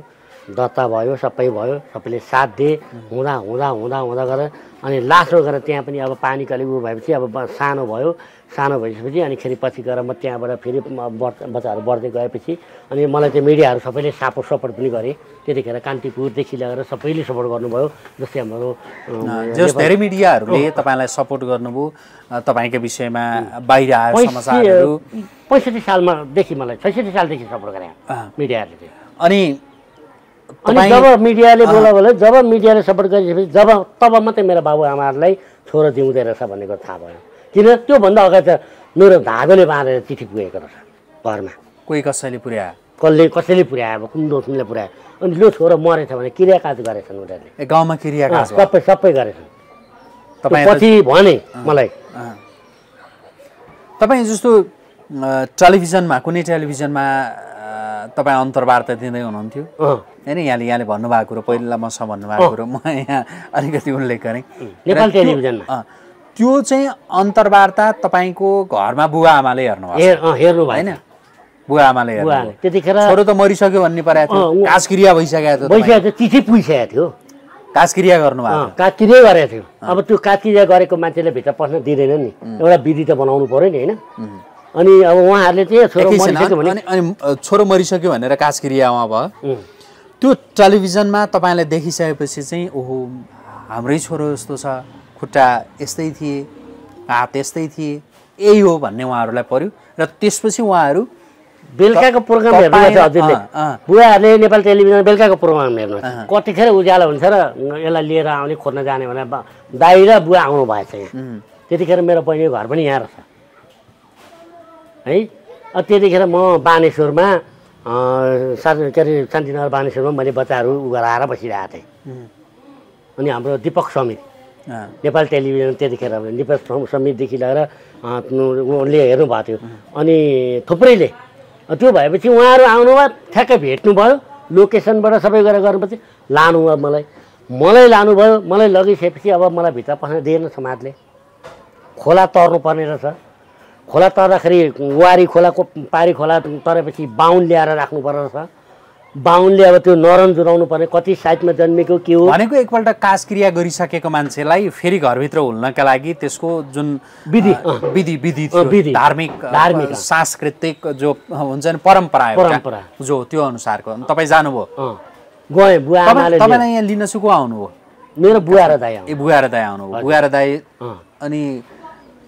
दत्ता भयो सबै भयो सबैले साथ दिए। हुँदा हुँदा हुँदा हुँदा गरेर अनि लास्टमा गएर त्यहाँ पनि अब पानीको अलिक उ भएपछि अब सानो भयो। सानो भइसकेपछि अनि फेरि पछि गएर म त्यहाँबाट फेरि बच्चाहरू बढ्दै गएपछि अनि मलाई चाहिँ मिडियाहरू सबैले सपोर्ट सपोर्ट पनि गरे। त्यतिखेर कान्तिपुरदेखि लिएर सबैले सपोर्ट गर्नुभयो जस्तै हाम्रो जस धेरै मिडियाहरूले तपाईँलाई सपोर्ट गर्नुभयो तपाईँको विषयमा बाहिर आएर समाचारहरू पैँसठी सालमादेखि मलाई छैसठी सालदेखि सपोर्ट गरे। मिडियाहरूले चाहिँ। अनि अनि जब मिडियाले बोला बोला जब मिडियाले सपोर्ट गरिसकेपछि जब तब मात्रै मेरो बाबुआमाहरूलाई छोरो जिउँदै रहेछ भन्ने कुरो थाहा भयो। किन? त्योभन्दा अगाडि त मेरो धागोले बाँधेर चिठी पुगेको रहेछ घरमा। कोही कसैले पुर्यायो? कसले कसैले पुर्यायो? अब कुन दोषले पुर्यायो? अनि यो छोरो मरेछ भने क्रियाकाज गरेछन् उनीहरूले। गाउँमा क्रियाकाज सबै सबै गरेछन्। पछि भने मलाई। तपाईँ जस्तो टेलिभिजनमा कुनै टेलिभिजनमा तपाईँ अन्तर्वार्ता दिँदै हुनुहुन्थ्यो। होइन यहाँले यहाँले भन्नुभएको कुरो पहिला मसँग भन्नुभएको कुरो म यहाँ अलिकति उल्लेख गरेँ। नेपाल टेलिभिजनमा। त्यो चाहिँ अन्तर्वार्ता तपाईँको घरमा बुवा आमाले हेर्नुभएको हेर अँ हेर्नु होइन? भएन बुवा आमाले हेर्नु त्यतिखेर छोरो त मरिसक्यो भन्ने परेको थियो। काजक्रिया भइसकेको थियो भइसकेको थियो चिठी पुगिसकेको थियो। काजक्रिया गर्नुभएको अँ, काजक्रिया गरेको थियो। अब त्यो काजक्रिया गरेको मान्छेले भित्र पस्न दिँदैन नि। एउटा विधि त बनाउनु पऱ्यो नि होइन? अनि अब उहाँहरूले चाहिँ छोरो मरिसक्यो भने अनि छोरो मरिसक्यो भनेर काजक्रिया उहाँ भयो। त्यो टेलिभिजनमा तपाईँले देखिसकेपछि चाहिँ ओहो हाम्रै छोरो यस्तो छ। खुट्टा यस्तै थिए हात यस्तै थिए यही हो भन्ने उहाँहरूलाई पर्यो। र त्यसपछि उहाँहरू बेलुकाको प्रोग्राम हेर्नु हजुरले। बुवाहरूले नेपाल टेलिभिजन बेलुकाको प्रोग्राम हेर्नु कतिखेर उज्यालो हुन्छ र यसलाई लिएर आउने खोज्न जाने भनेर बा- दाइ र बुवा आउनु भएछ यहाँ त्यतिखेर मेरो बहिनीको घर पनि यहाँ रहेछ। है? त्यतिखेर म बानेश्वरमा सा के अरे शान्तिनगर बानेश्वरमा मैले बच्चाहरू उ गराएर बसिरहेको थिएँ। अनि हाम्रो दिपक समित नेपाल टेलिभिजन त्यतिखेर सम- समितदेखि लिएर उनले हेर्नुभएको थियो। अनि थुप्रैले त्यो भएपछि उहाँहरू आउनुभयो ठ्याक्कै भेट्नुभयो। लोकेसनबाट सबै गरेर गर्नुपर्छ। लानुभयो मलाई। मलाई लानुभयो। मलाई लगिसकेपछि अब मलाई भित्र पस्न दिएन समाजले। खोला तर्नु पर्ने रहेछ। खोला तर्दाखेरि वारी खोलाको पारी खोला तरेपछि बाहुन ल्याएर राख्नु पर्ने रहेछ। बाहुनले अब त्यो नरन जुराउनु पर्ने कति साइडमा जन्मेको के हो भनेको एकपल्ट काजक्रिया गरिसकेको मान्छेलाई फेरि घरभित्र हुल्नका लागि त्यसको जुन विधि। विधि विधि। धार्मिक धार्मिक। सांस्कृतिक जो हुन्छ नि परम्परा परम्परा। जो त्यो अनुसारको तपाईँ जानुभयो गएँ बुवा तपाईँलाई यहाँ लिन को आउनुभयो मेरो बुवा र दाइ ए बुवा र दाई आउनुभयो बुवा र दाई अनि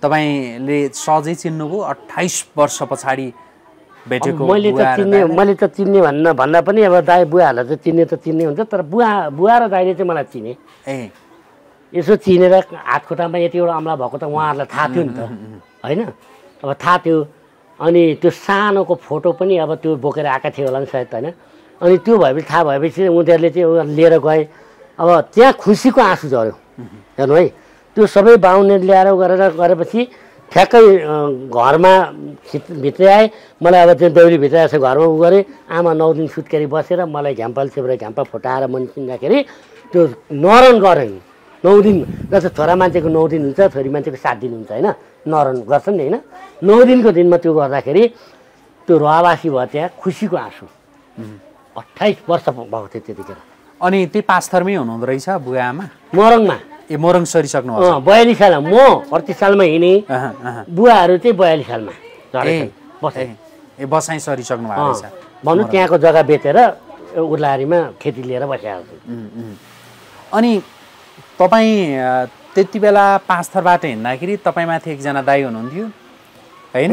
तपाईँले सहजै चिन्नुभयो अठाइस वर्ष पछाडि मैले त चिन्ने? मैले त चिन्ने भन्न भन्दा पनि अब दाई बुवाहरूलाई चाहिँ चिन्ने त चिन्ने हुन्छ तर बुवा बुवा र दाइले चाहिँ मलाई चिने। ए। यसो चिनेर हात खुट्टामा यतिवटा अम्ला भएको त उहाँहरूलाई थाहा थियो नि त। होइन? अब थाहा थियो। अनि त्यो सानोको फोटो पनि अब त्यो बोकेर आएका थियो होला नि सायद होइन? अनि त्यो भएपछि थाहा भएपछि उनीहरूले चाहिँ लिएर गए। अब त्यहाँ खुसीको आँसु झऱ्यो। हेर्नु है। त्यो सबै बाहुनले ल्याएर गरेर गरेपछि ठ्याक्कै घरमा भित्रै आएँ। मलाई अब त्यो देउली भित्र आएछ घरमा उ गरेँ आमा नौ दिन सुत्केरी बसेर मलाई झ्याम्पल चेपेर झ्याम्पा फुटाएर मन चिन्दाखेरि त्यो नरन गरेँ नौ। दिन जस्तो छोरा मान्छेको नौ दिन हुन्छ छोरी मान्छेको सात दिन हुन्छ होइन? नरन गर्छन् नि होइन? नौ दिनको दिनमा त्यो गर्दाखेरि त्यो रहवासी भयो त्यहाँ खुसीको आँसु। अठाइस वर्ष भएको थियो त्यतिखेर। अनि त्यही पाँचथरमै हुनुहुँदो रहेछ बुवा आमा? मरङमा। ए मोरङ सरिसक्नु बयालिस सालमा। म अडतिस सालमा। हिँडेँ। छ। बुवाहरू चाहिँ बयालिस सालमा। ए बसाइ। सरिसक्नु भएको रहेछ। भनौँ त्यहाँको जग्गा बेचेर उर्लाहारीमा खेती लिएर बसेको छु। अनि तपाईँ त्यति बेला पाँच थरबाट हिँड्दाखेरि तपाईँमाथि एकजना दाई हुनुहुन्थ्यो होइन?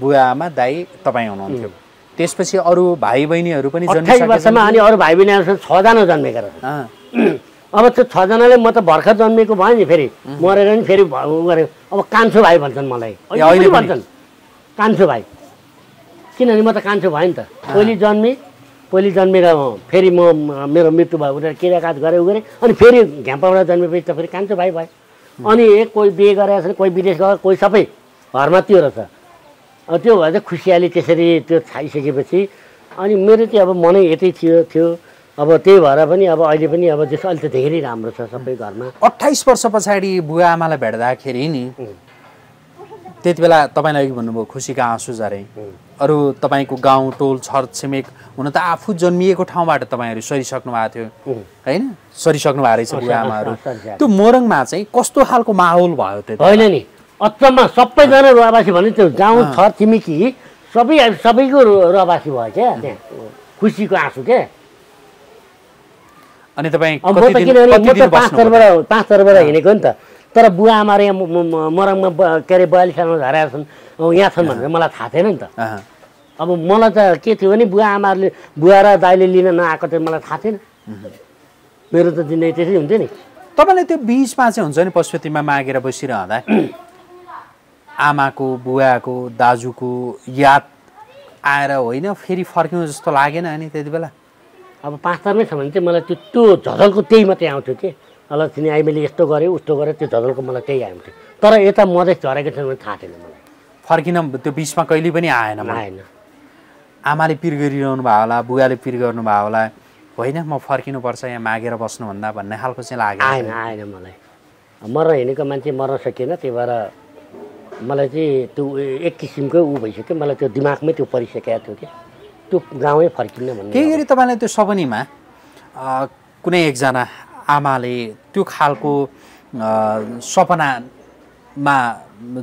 बुवा आमा दाई तपाईँ हुनुहुन्थ्यो। त्यसपछि अरू भाइ बहिनीहरू पनि जन्मिसकेका वर्षमा अनि अरू भाइ बहिनीहरूसँग छजना जन्मेका रहेछन्। अँ, अब त्यो छजनाले म त भर्खर जन्मेको भयो नि फेरि। मरेर नि फेरि गऱ्यो। अब कान्छो भाइ भन्छन् मलाई। अहिले? भन्छन्। कान्छो भाइ। किनभने म त कान्छो भएँ नि त। पहिले जन्मेँ। पहिले जन्मेर फेरि म मेरो मृत्यु भयो भनेर किराकाट गरेँ गरेँ। अनि फेरि घ्याम्पाबाट जन्मेपछि त फेरि कान्छो भाइ भयो अनि एक कोही बिहे गरेका छन् कोही विदेश गयो कोही सबै घरमा त्यो रहेछ। अब त्यो भएर चाहिँ खुसियाली त्यसरी त्यो खाइसकेपछि अनि मेरो चाहिँ अब मनै यतै थियो थियो। अब त्यही भएर पनि अब अहिले पनि अब जस्तो अहिले त धेरै राम्रो छ सबै घरमा। अठाइस वर्ष पछाडि बुवा आमालाई भेट्दाखेरि नि त्यति बेला तपाईँले अघि भन्नुभयो खुसीका आँसु झरे। अरू तपाईँको गाउँ टोल छर छिमेक हुन त आफू जन्मिएको ठाउँबाट तपाईँहरू सरिसक्नु भएको थियो। होइन? सरिसक्नु भएको रहेछ बुवा आमाहरू। त्यो मोरङमा चाहिँ कस्तो खालको माहौल भयो त्यो होइन नि। अचम्म सबैजना रुवाबासी भने त्यो गाउँ छर छिमेकी सबै सबैको रु- रुवाबासी भयो क्या त्यहाँ। खुसीको आँसु क्या। अनि तपाईँ पाँच थरबाट हिँडेको नि त। तर बुवा आमाहरू यहाँ मरङमा के अरे बयालिस सालमा झरेका छन्। अब यहाँ छन् भनेर मलाई थाहा थिएन नि त। अब मलाई त के थियो भने बुवा आमाहरूले बुवा र दाइले लिन नआएको चाहिँ मलाई थाहा थिएन। मेरो त जिन्दगी त्यसै हुन्थ्यो नि। तपाईँले त्यो बिचमा चाहिँ हुन्छ नि पशुपतिमा मागेर बसिरहँदा आमाको बुवाको दाजुको याद आएर होइन फेरि फर्किनु जस्तो लागेन अनि त्यति बेला? अब पाँच तारमै छ भने चाहिँ मलाई त्यो त्यो झझलको त्यही मात्रै आउँथ्यो कि? ल तिनी आई मैले यस्तो गरेँ उस्तो गरेँ त्यो झझलको मलाई त्यही आउँथ्यो। तर यता मधेस झरेको थियो भने थाहा थिएन मलाई। फर्किन त्यो बिचमा कहिले पनि आएन आएन। आमाले पिर गरिरहनु भयो होला बुवाले पिर गर्नुभयो होला। होइन म फर्किनुपर्छ यहाँ मागेर बस्नुभन्दा भन्ने खालको चाहिँ आएन लागेन आएन मलाई। मर्न हिँडेको मान्छे मर्न सकिएन त्यही भएर मलाई चाहिँ त्यो एक किसिमको ऊ भइसक्यो। मलाई त्यो दिमागमै त्यो परिसकेको थियो कि? त्यो गाउँै फर्किन्न भन्ने केही गरी तपाईँलाई त्यो सपनीमा अ, कुनै एकजना आमाले त्यो खालको सपनामा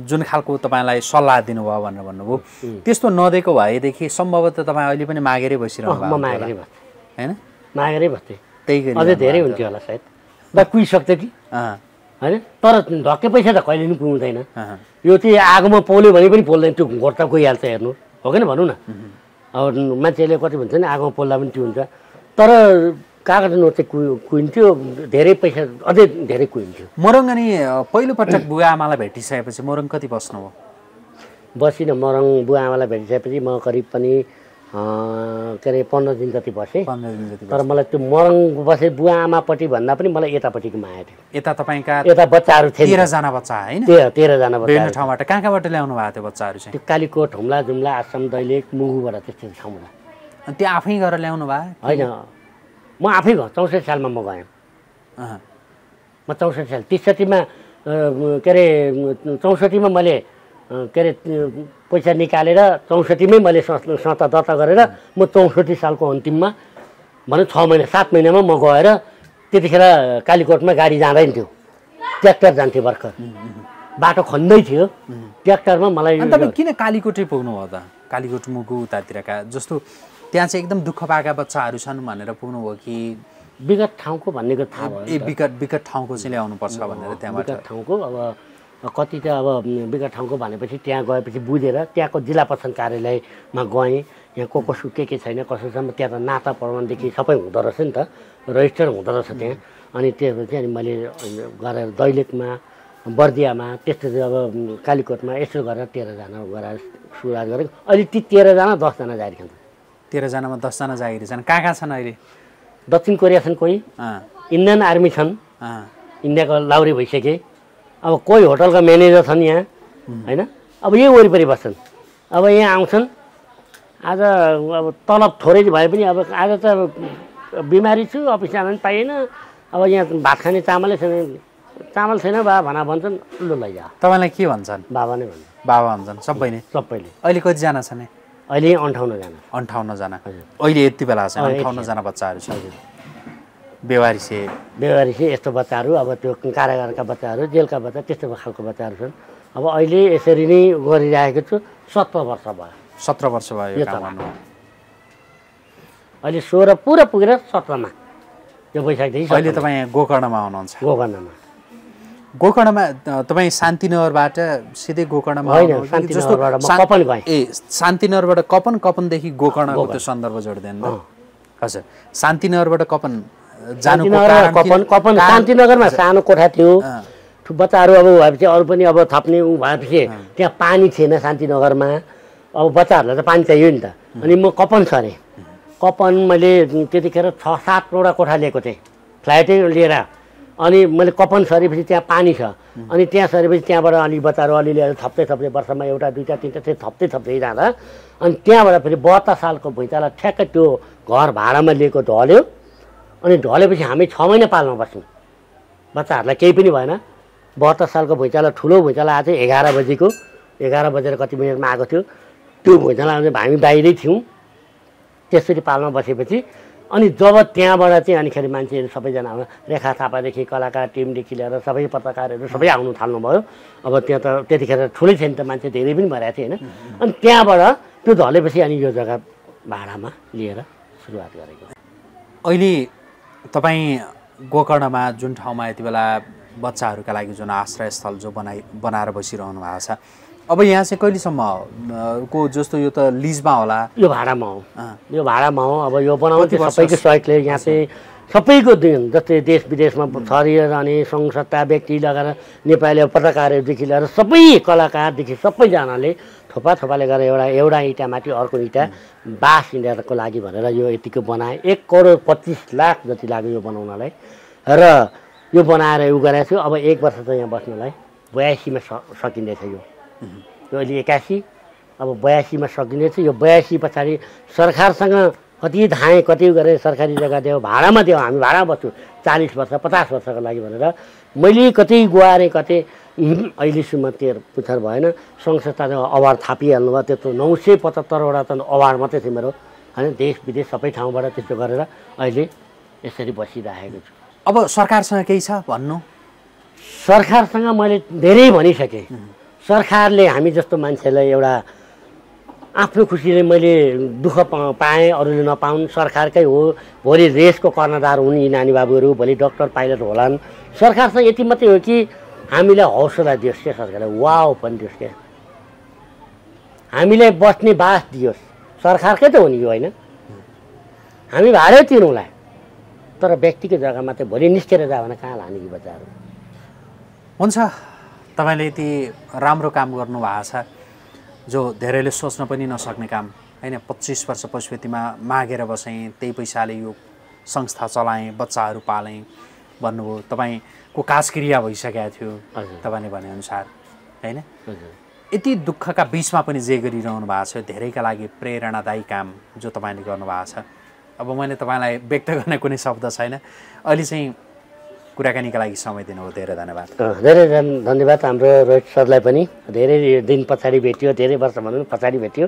जुन खालको तपाईँलाई सल्लाह दिनुभयो भनेर भन्नुभयो त्यस्तो नदिएको भएदेखि सम्भवतः तपाईँ अहिले पनि मागेरै बसिरहनु म। मागेरै बस्थेँ। होइन? मागेरै बस्थेँ। त्यही गरी अझै धेरै हुन्थ्यो होला सायद। ल कुहिसक्थ्यो कि? होइन? तर ढक्कै पैसा त कहिले पनि पुग्दैन यो चाहिँ आगोमा पोल्यो भने पनि पोल्दैन। त्यो घोर त गइहाल्छ हेर्नु। हो कि भनौँ न? अब मान्छेले कति भन्छ नि आगोमा पोल्दा पनि त्यो हुन्छ। तर कागज नोट चाहिँ कुहि कुहिन्थ्यो धेरै पैसा अझै धेरै कुहिन्थ्यो मोरङ अनि पहिलोपटक बुवा आमालाई भेटिसकेपछि मोरङ कति बस्नुभयो? बसिनँ मरङ बुवा आमालाई भेटिसकेपछि म करिब पनि के अरे पन्ध्र दिन जति बसेँ। पन्ध्र दिन जति तर मलाई त्यो मरङ बसे बुवा आमापट्टि भन्दा पनि मलाई यतापट्टिको माया थियो। यता तपाईँका यता बच्चाहरू थिए। तेह्रजना बच्चा होइन? तेह्र तेह्रजना बच्चाहरू ठाउँबाट कहाँ कहाँबाट ल्याउनु भएको थियो बच्चाहरू चाहिँ? त्यो कालीकोट हुम्ला जुम्ला आसाम दैलेख मुगुबाट त्यस्तो ठाउँबाट अनि त्यो आफै गरेर ल्याउनु भयो? होइन। म आफै गएँ चौसठी सालमा म गएँ। म चौसठी साल त्रिसठीमा के अरे चौसठीमा मैले के अरे पैसा निकालेर चौसठीमै मैले सं- संस्था दर्ता गरेर म चौसठी सालको अन्तिममा भनौँ छ महिना सात महिनामा म गएर त्यतिखेर कालीकोटमा गाडी जाँदैन थियो। ट्र्याक्टर जान्थ्यो भर्खर। बाटो खन्दै थियो। ट्र्याक्टरमा मलाई तपाईँ किन कालीकोटै पुग्नुभयो त? कालीकोट मुगु उतातिरका जस्तो त्यहाँ चाहिँ एकदम दुःख पाएका बच्चाहरू छन् भनेर पुग्नुभयो कि? विगत ठाउँको भन्नेको थाहा ए विकट विकट ठाउँको चाहिँ ल्याउनुपर्छ भनेर त्यहाँबाट। ठाउँको अब कति त अब विगत ठाउँको भनेपछि त्यहाँ गएपछि बुझेर त्यहाँको जिल्ला प्रशासन कार्यालयमा गएँ। यहाँ को कसो के के छैन कसोसम्म त्यहाँ त नाता प्रमाणदेखि सबै हुँदो रहेछ नि त रजिस्टर हुँदो रहेछ त्यहाँ। अनि त्यो चाहिँ अनि मैले गरेर दैलेखमा बर्दियामा त्यस्तो अब कालीकोटमा यसो गरेर तेह्रजना गराएर सुरुवात गरेको अहिले ती तेह्रजना दसजना जारी खान्छ तेह्रजनामा दसजना जागिरी छन्। कहाँ कहाँ छन् अहिले? दक्षिण कोरिया छन् कोही। इन्डियन आर्मी छन्। इन्डियाको लाउरी भइसके। अब कोही होटलका म्यानेजर छन् यहाँ होइन? अब यही वरिपरि बस्छन्। अब यहाँ आउँछन्। आज अब तलब थोरै भए पनि अब आज त बिमारी छु अफिस जान पनि पाइएन। अब यहाँ भात खाने चामलै छैन। चामल छैन बा भना भन्छन् लु लैजा। तपाईँलाई के भन्छन्? बाबा नै भन्छ बाबा भन्छन् सबै नै? सबैले अहिले कतिजना छन्? अहिले अन्ठाउन्नजना। अन्ठाउन्नजना। अहिले यति बेला यति अन्ठाउन्नजना बच्चाहरू छन्। बेवारी से बेवारी चाहिँ यस्तो बच्चाहरू अब त्यो कारागारका बच्चाहरू जेलका बच्चा त्यस्तो खालको बच्चाहरू छन्। अब अहिले यसरी नै गरिरहेको छु। सत्र वर्ष भयो। सत्र वर्ष भयो यो अहिले सोह्र पुरा पुगेर सत्रमा। यो वैशाखदेखि अहिले। तपाईँ गोकर्णमा हुनुहुन्छ। गोकर्णमा। गोकर्णमा तपाईँ शान्तिनगरबाट सिधै गोकर्णमा। ए शान्तिनगरबाट कपन कपनदेखि गोकर्णको गोकर्ण। त्यो सन्दर्भ जोडिदिनु। हजुर। शान्तिनगरबाट कपन कपन कपन शान्तिनगरमा सानो कोठा थियो। बच्चाहरू अब भएपछि अरू पनि अब थप्ने ऊ भएपछि त्यहाँ पानी थिएन शान्तिनगरमा। अब बच्चाहरूलाई त पानी चाहियो नि त। अनि म कपन सरेँ। कपन मैले त्यतिखेर छ सातवटा कोठा लिएको थिएँ। फ्लाइटै लिएर। अनि मैले कपन सरेपछि त्यहाँ पानी छ। अनि त्यहाँ सरेपछि त्यहाँबाट अलि बच्चाहरू अलिअलि अलि थप्दै थप्दै वर्षमा एउटा दुईवटा तिनवटा चाहिँ थप्दै थप्दै जाँदा। अनि त्यहाँबाट फेरि बहत्तर सालको भुइँचालो ठ्याक्कै त्यो घर भाडामा लिएको ढल्यो अनि ढलेपछि हामी छ महिना पालमा बस्यौँ बच्चाहरूलाई केही पनि भएन। बहत्तर सालको भुइँचालो ठुलो भुइँचालो आएको थियो एघार बजीको एघार बजेर कति मिनटमा आएको थियो। त्यो भुइँचालो हामी बाहिरै थियौँ। त्यसरी पालमा बसेपछि अनि जब त्यहाँबाट चाहिँ अनिखेरि मान्छेहरू सबैजना आउनु रेखा थापादेखि कलाकार टिमदेखि लिएर सबै पत्रकारहरू सबै आउनु थाल्नुभयो। अब त्यहाँ त त्यतिखेर ठुलै छैन त मान्छे धेरै पनि भइरहेको थियो होइन? अनि त्यहाँबाट त्यो ढलेपछि अनि यो जग्गा भाडामा लिएर सुरुवात गरेको। अहिले तपाईँ गोकर्णमा जुन ठाउँमा यति बेला बच्चाहरूका लागि जुन आश्रयस्थल जो बनाइ बनाएर बसिरहनु भएको छ अब यहाँ चाहिँ कहिलेसम्म को जस्तो यो त लिजमा होला? यो भाडामा हो। यो भाडामा हो। अब यो वर्ष- सबैको सहयोगले यहाँ चाहिँ सबैको दिन जस्तै देश विदेशमा छरिएर अनि सङ्घ सत्ता व्यक्ति लगाएर नेपाली पत्रकारहरूदेखि लिएर सबै कलाकारदेखि सबैजनाले थोपा थोपाले गरेर एउटा एउटा इँटामाथि अर्को इँटा बास इँटाको लागि भनेर यो यतिको बनाए। एक करोड पच्चिस लाख जति लाग्यो यो बनाउनलाई। र यो बनाएर उ गरेको छु अब एक वर्ष त यहाँ बस्नलाई बयासीमा स सकिँदैछ यो। यो अहिले एकासी अब बयासीमा सकिनेछ यो बयासी पछाडि सरकारसँग कति धाएँ कति गरेर सरकारी जग्गा दियो भाडामा दियो हामी भाडामा बस्छौँ चालिस वर्ष पचास वर्षको लागि भनेर मैले कतै गुहारेँ कतै अहिलेसम्म तेह्र पुच्छर भएन सङ्घ संस्थाले अवार्ड थापिहाल्नु भयो त्यत्रो नौ सय पचहत्तरवटा त अवार्ड मात्रै थियो मेरो होइन देश विदेश सबै ठाउँबाट त्यस्तो गरेर अहिले यसरी बसिरहेको छु। अब सरकारसँग केही छ भन्नु? सरकारसँग मैले धेरै भनिसकेँ। सरकारले हामी जस्तो मान्छेलाई एउटा आफ्नो खुसीले मैले दुःख पाएँ अरूले नपाउन् सरकारकै हो भोलि देशको कर्णधार हुन् यी नानी बाबुहरू भोलि डक्टर पाइलट होलान्। सरकारसँग यति मात्रै हो कि हामीलाई हौसला दियोस् क्या सरकारले? वाव पनि दियोस् क्या हामीलाई बस्ने बास दियोस्। सरकारकै त हो नि यो होइन? हामी भाडै तिरौँला तर व्यक्तिको जग्गामा चाहिँ भोलि निस्केर जा भने कहाँ लाने यी बच्चाहरू? हुन्छ। तपाईँले यति राम्रो काम गर्नुभएको छ। जो धेरैले सोच्न पनि नसक्ने काम। होइन पच्चिस वर्ष पशुपतिमा मागेर बसेँ त्यही पैसाले यो संस्था चलाएँ बच्चाहरू पालेँ भन्नुभयो। तपाईँको काजक्रिया भइसकेको थियो। तपाईँले भनेअनुसार। होइन? यति दुःखका बिचमा पनि जे गरिरहनु भएको छ धेरैका लागि प्रेरणादायी काम जो तपाईँले गर्नुभएको छ। अब मैले तपाईँलाई व्यक्त गर्ने कुनै शब्द छैन। अहिले चाहिँ कुराकानीका लागि समय दिनुभयो धेरै धन्यवाद। धेरै धन- धन्यवाद हाम्रो रोहित सरलाई पनि। धेरै दिन पछाडि भेटियो धेरै वर्ष भनौँ पछाडि भेटियो।